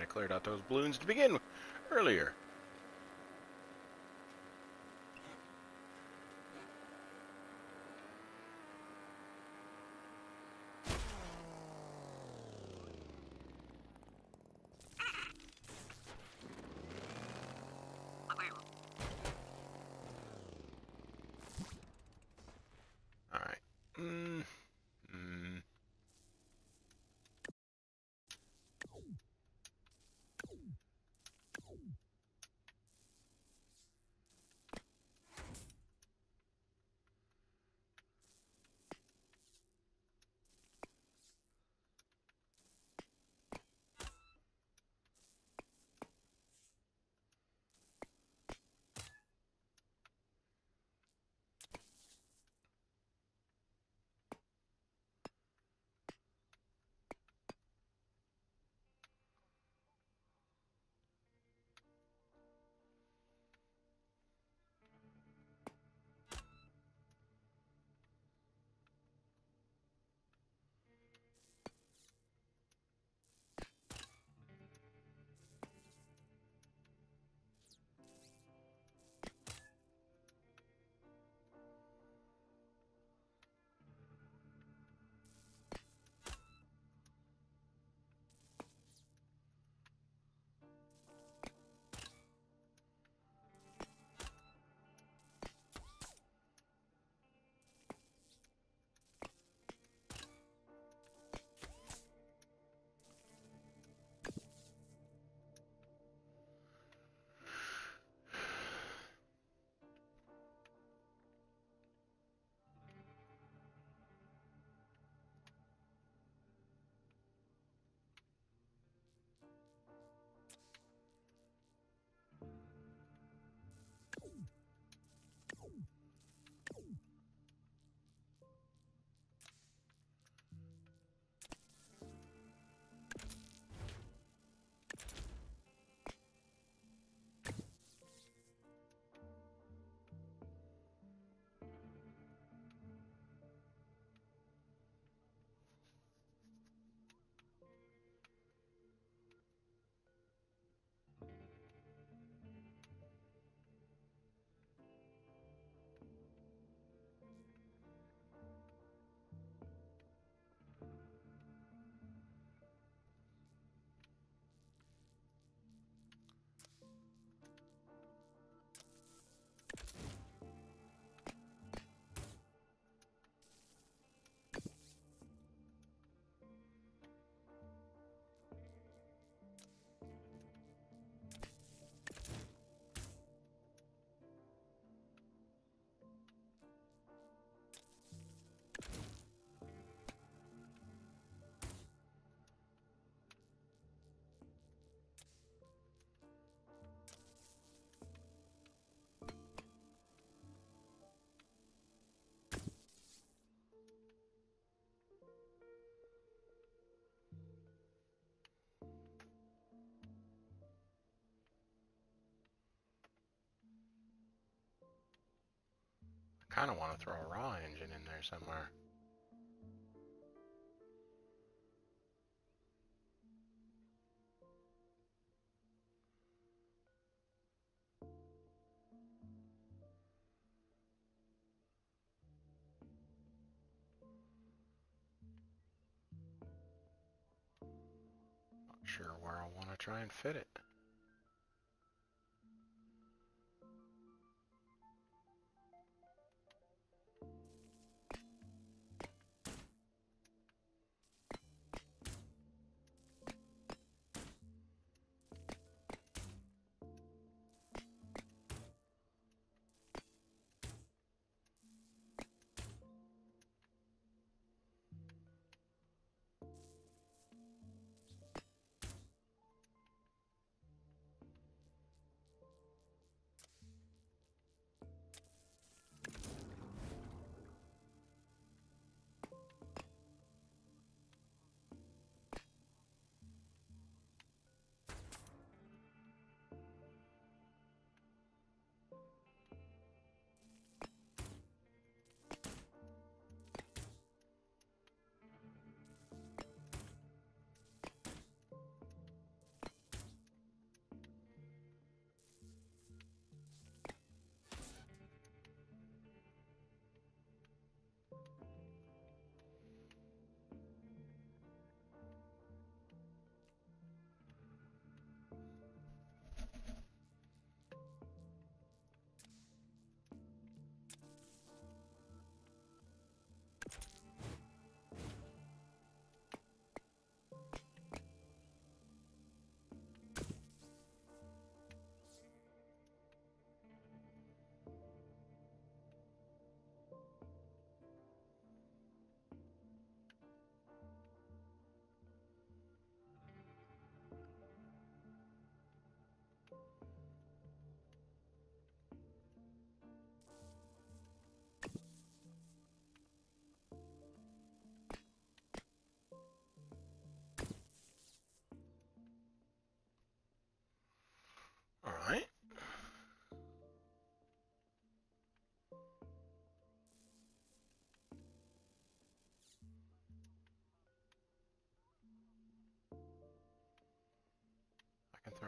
I cleared out those balloons to begin with earlier. Kind of want to throw a raw engine in there somewhere. Not sure where I want to try and fit it.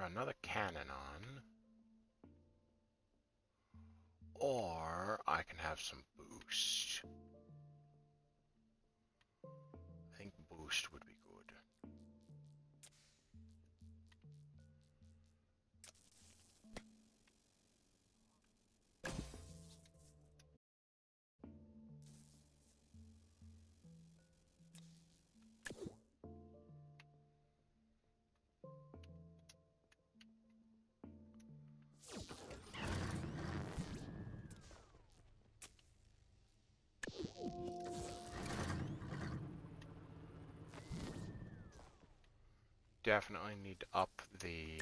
Another cannon on. Or I can have some boost. Definitely need to up the...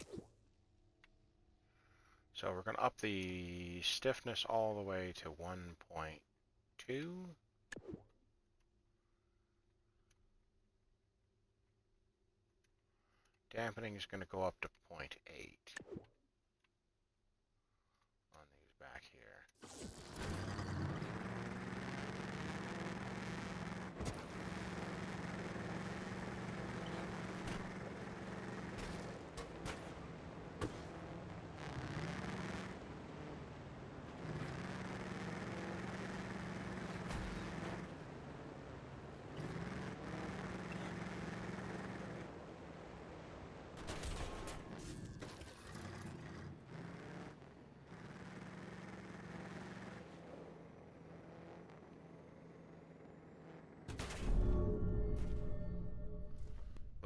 So we're going to up the stiffness all the way to 1.2. Dampening is going to go up to 0.8 on these back here.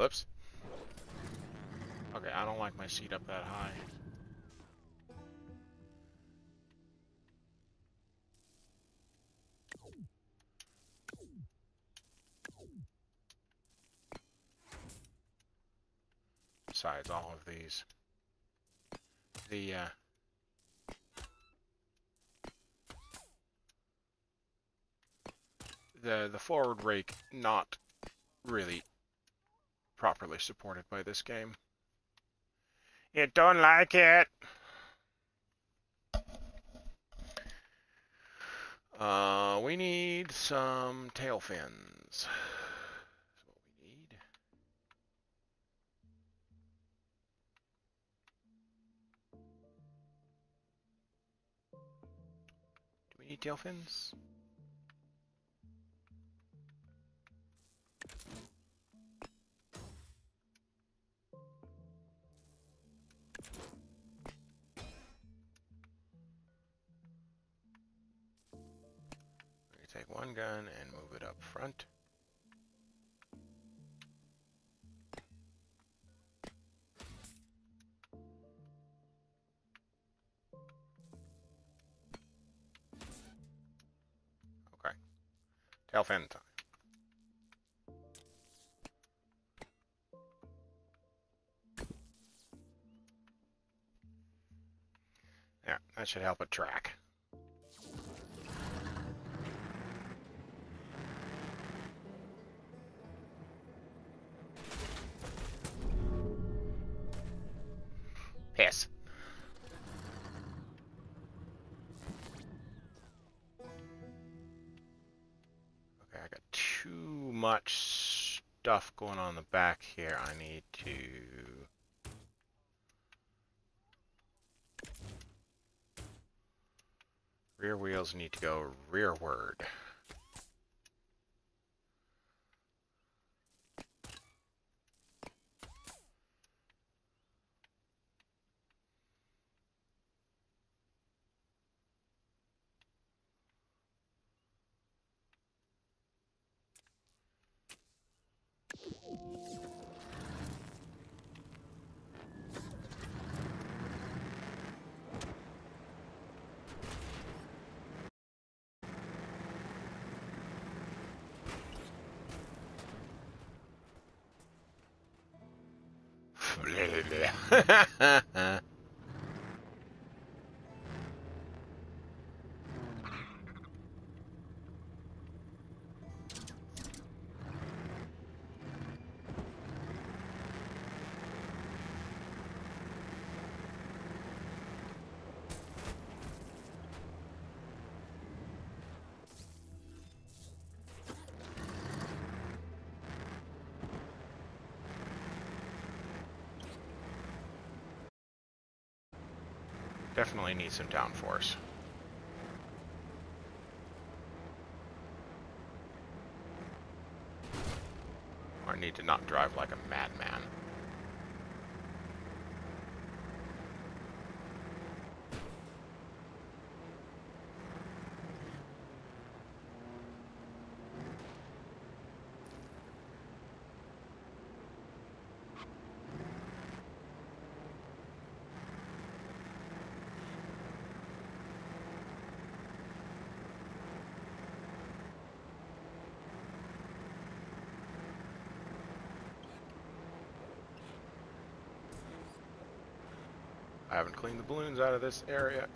Whoops. Okay, I don't like my seat up that high. Besides all of these. The, uh... The, the forward rake, not really properly supported by this game. You don't like it? Uh, we need some tail fins. Do we need tail fins? One gun and move it up front. Okay. Tail fin time. Yeah, that should help it track. Stuff going on in the back here. I need to... Rear wheels need to go rearward. Definitely need some downforce. I need to not drive like a madman. I the balloons out of this area.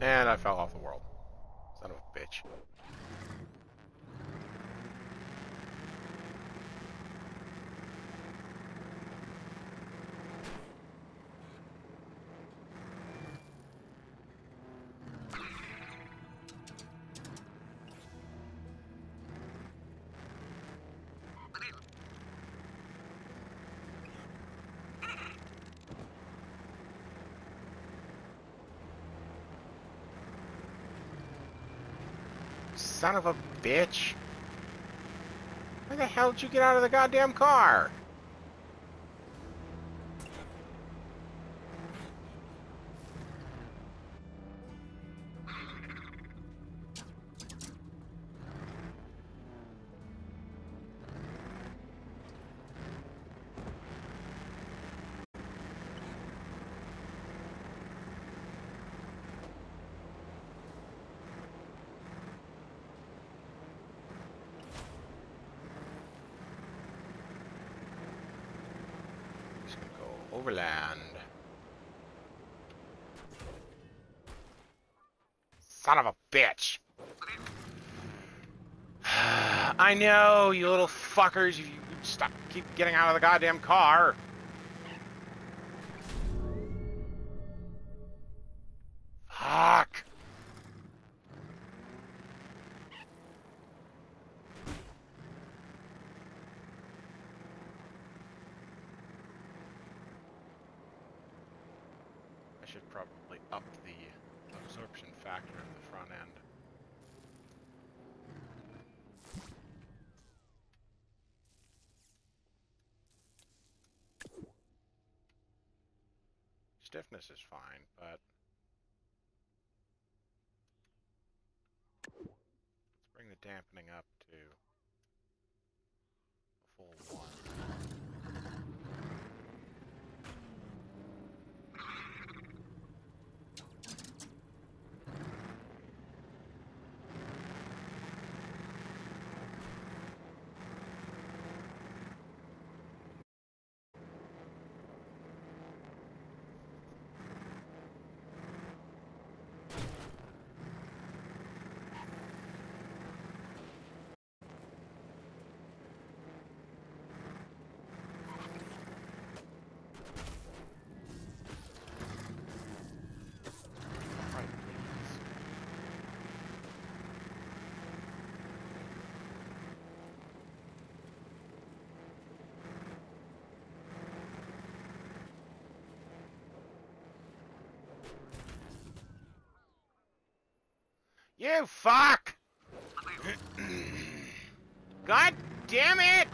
And I fell off the world. Son of a bitch. Son of a bitch. Where the hell did you get out of the goddamn car? I know, you little fuckers. You, you stop, keep getting out of the goddamn car. Stiffness is fine, but fuck! God damn it!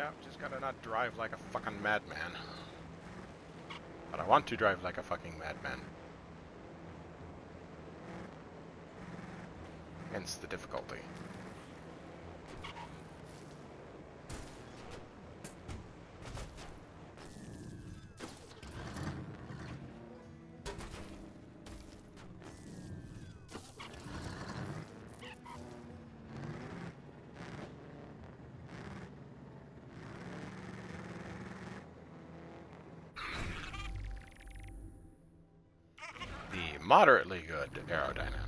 Yeah, just gotta not drive like a fucking madman. But I want to drive like a fucking madman. Hence the difficulty. Moderately good aerodynamics.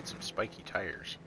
Need some spiky tires.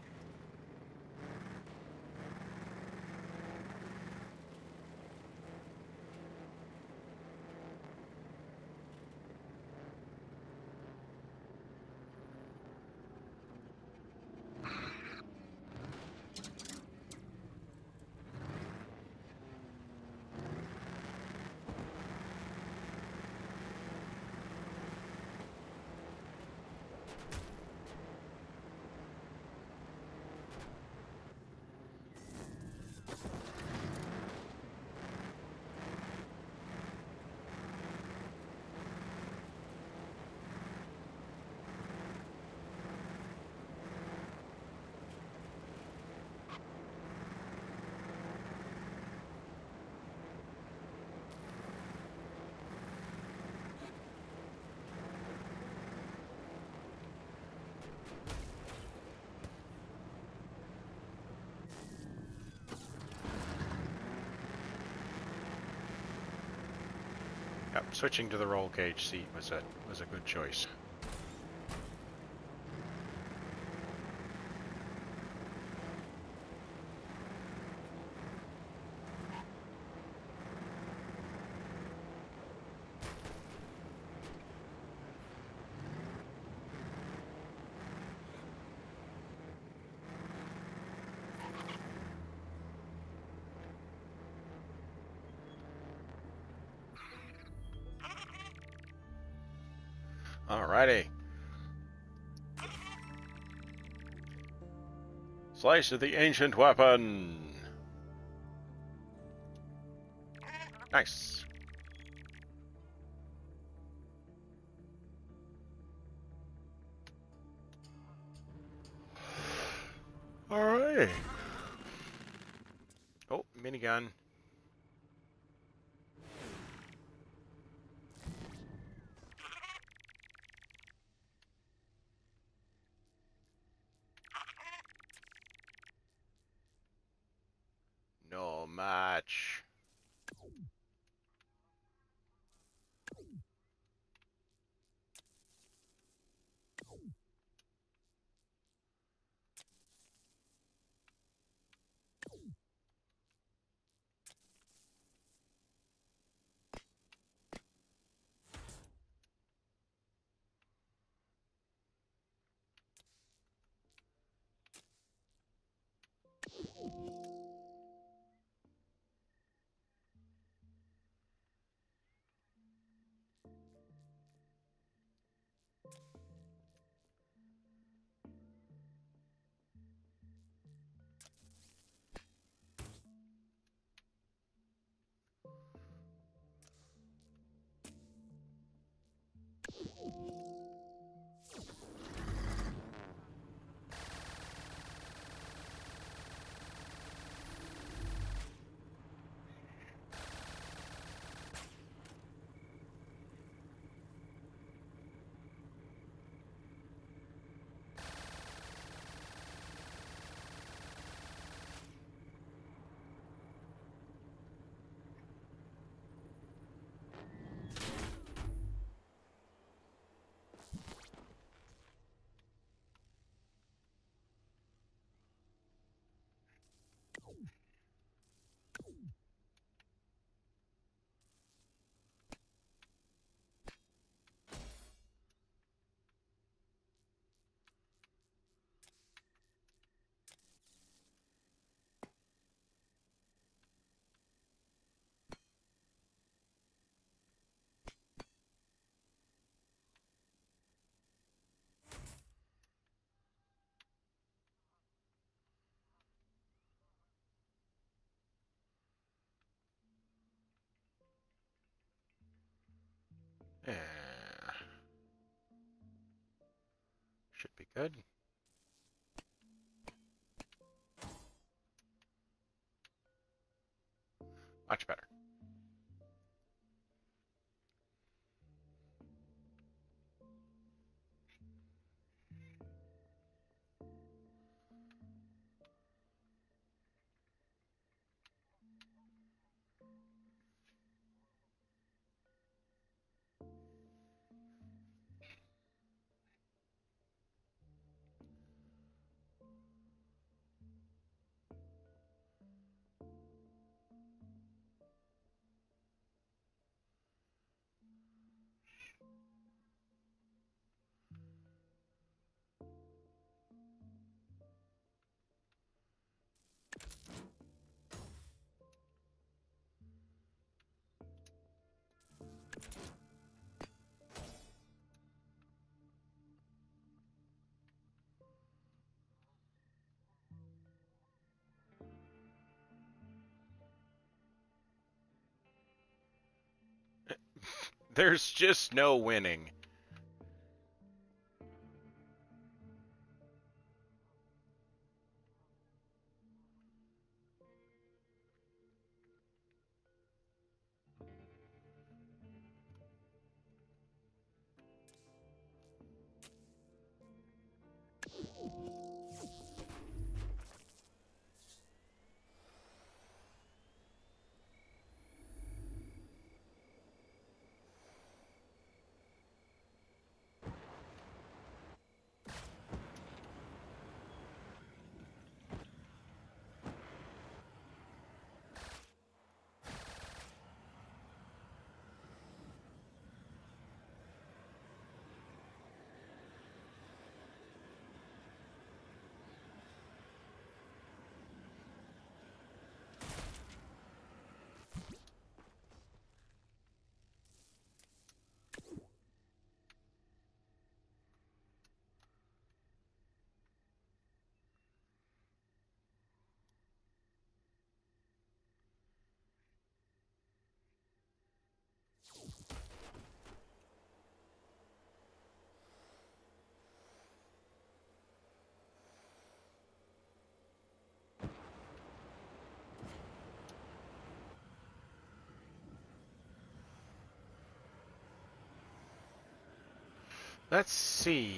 Switching to the roll cage seat was a was a good choice. Slice of the ancient weapon. Nice. Good. There's just no winning. Let's see.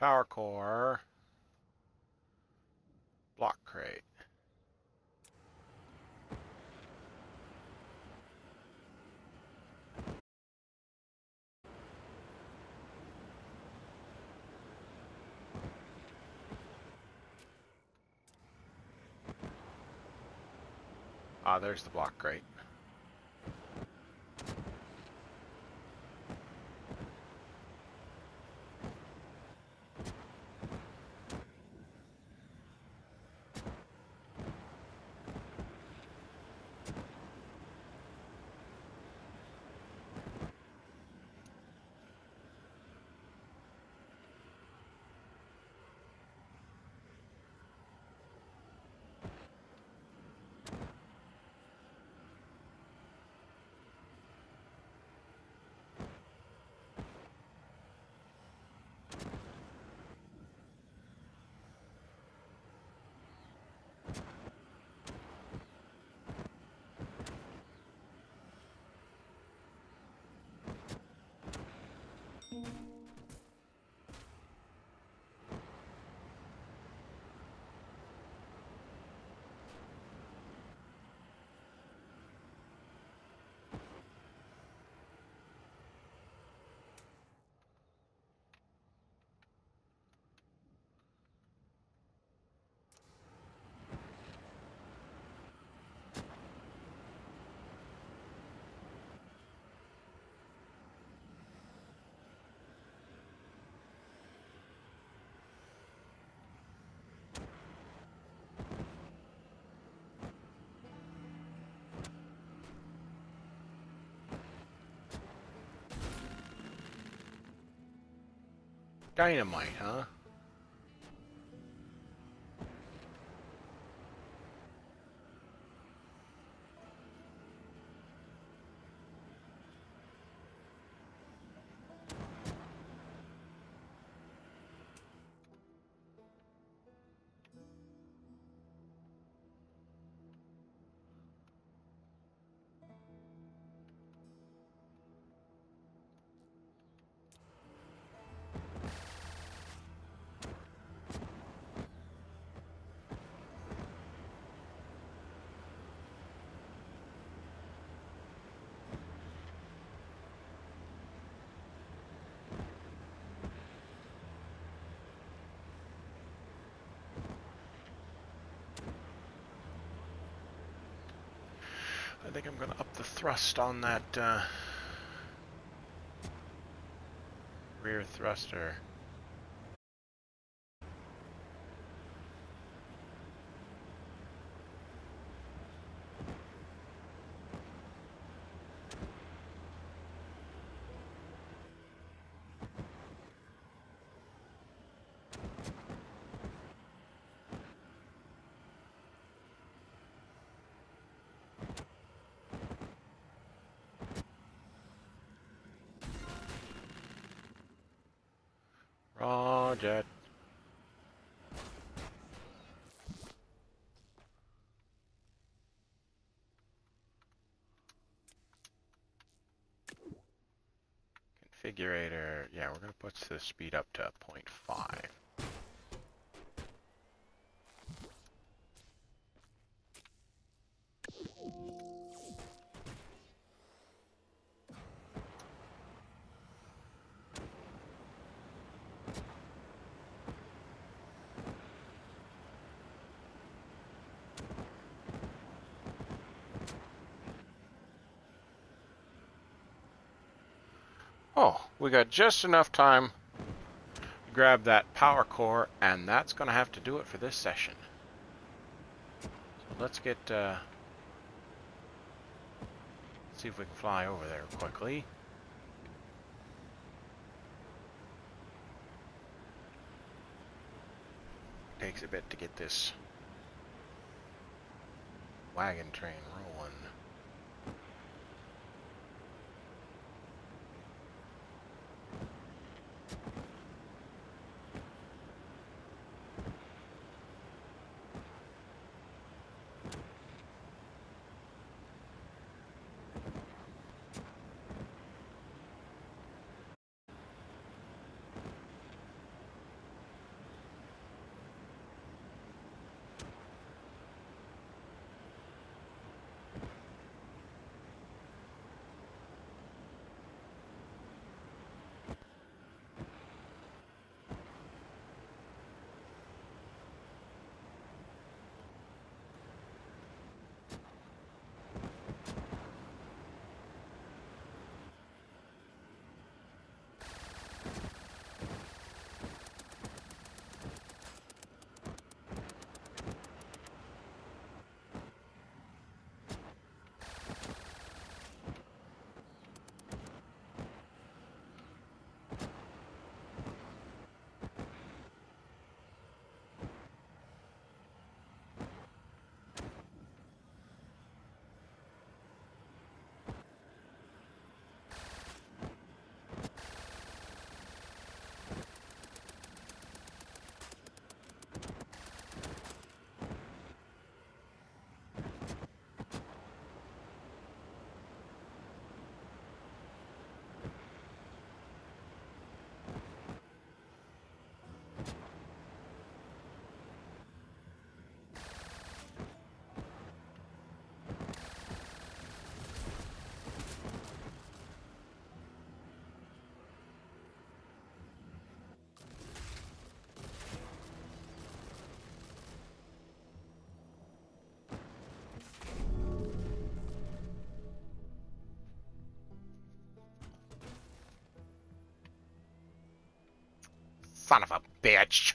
Power core. Block crate. Ah, there's the block crate. Dynamite, huh? Think I'm going to up the thrust on that uh, rear thruster. go, Jet. We're gonna put the speed up to 0.5. we got just enough time to grab that power core, and that's going to have to do it for this session. So let's get, uh, see if we can fly over there quickly. Takes a bit to get this wagon train rolling. Son of a bitch.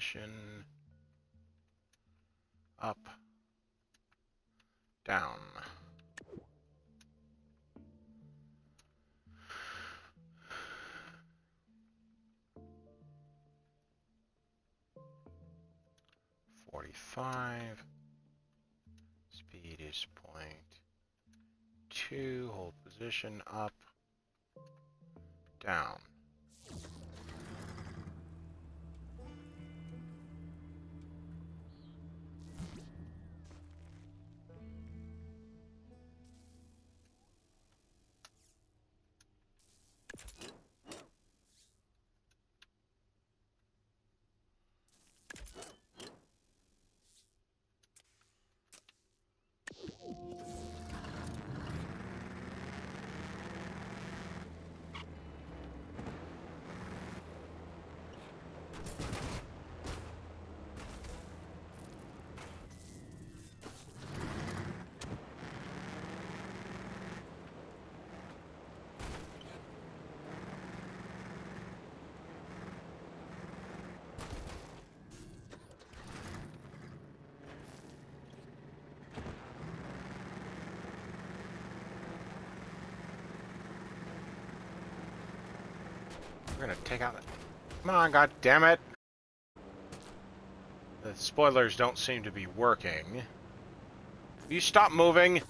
Position, up, down. Forty-five. Speed is point two, hold position, up, down. We're gonna take out the... Come on, god damn it! The spoilers don't seem to be working. You stop moving!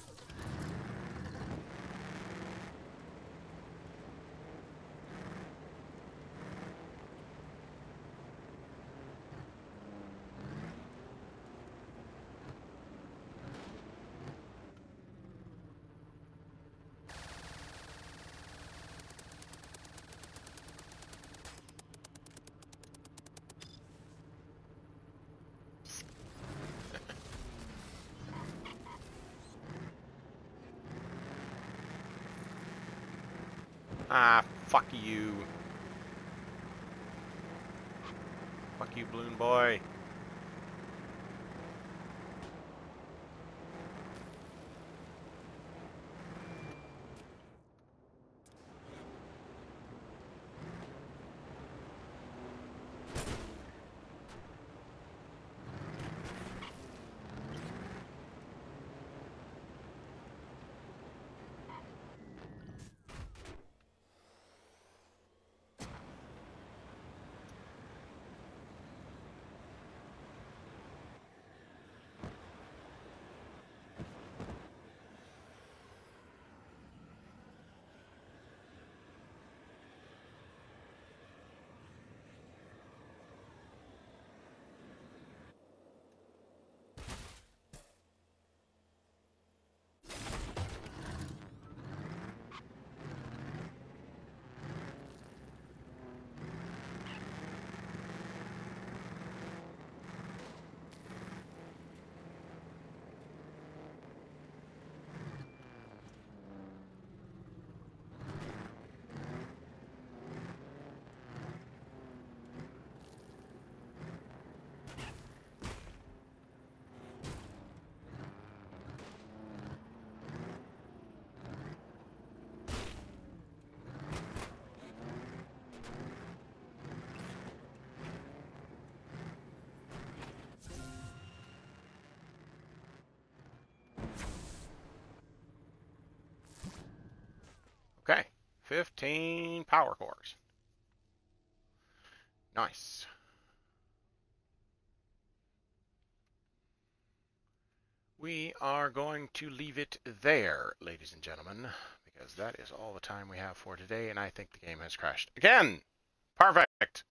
Ah, fuck you. Fuck you, balloon boy. Okay, 15 power cores. Nice. We are going to leave it there, ladies and gentlemen, because that is all the time we have for today, and I think the game has crashed again. Perfect.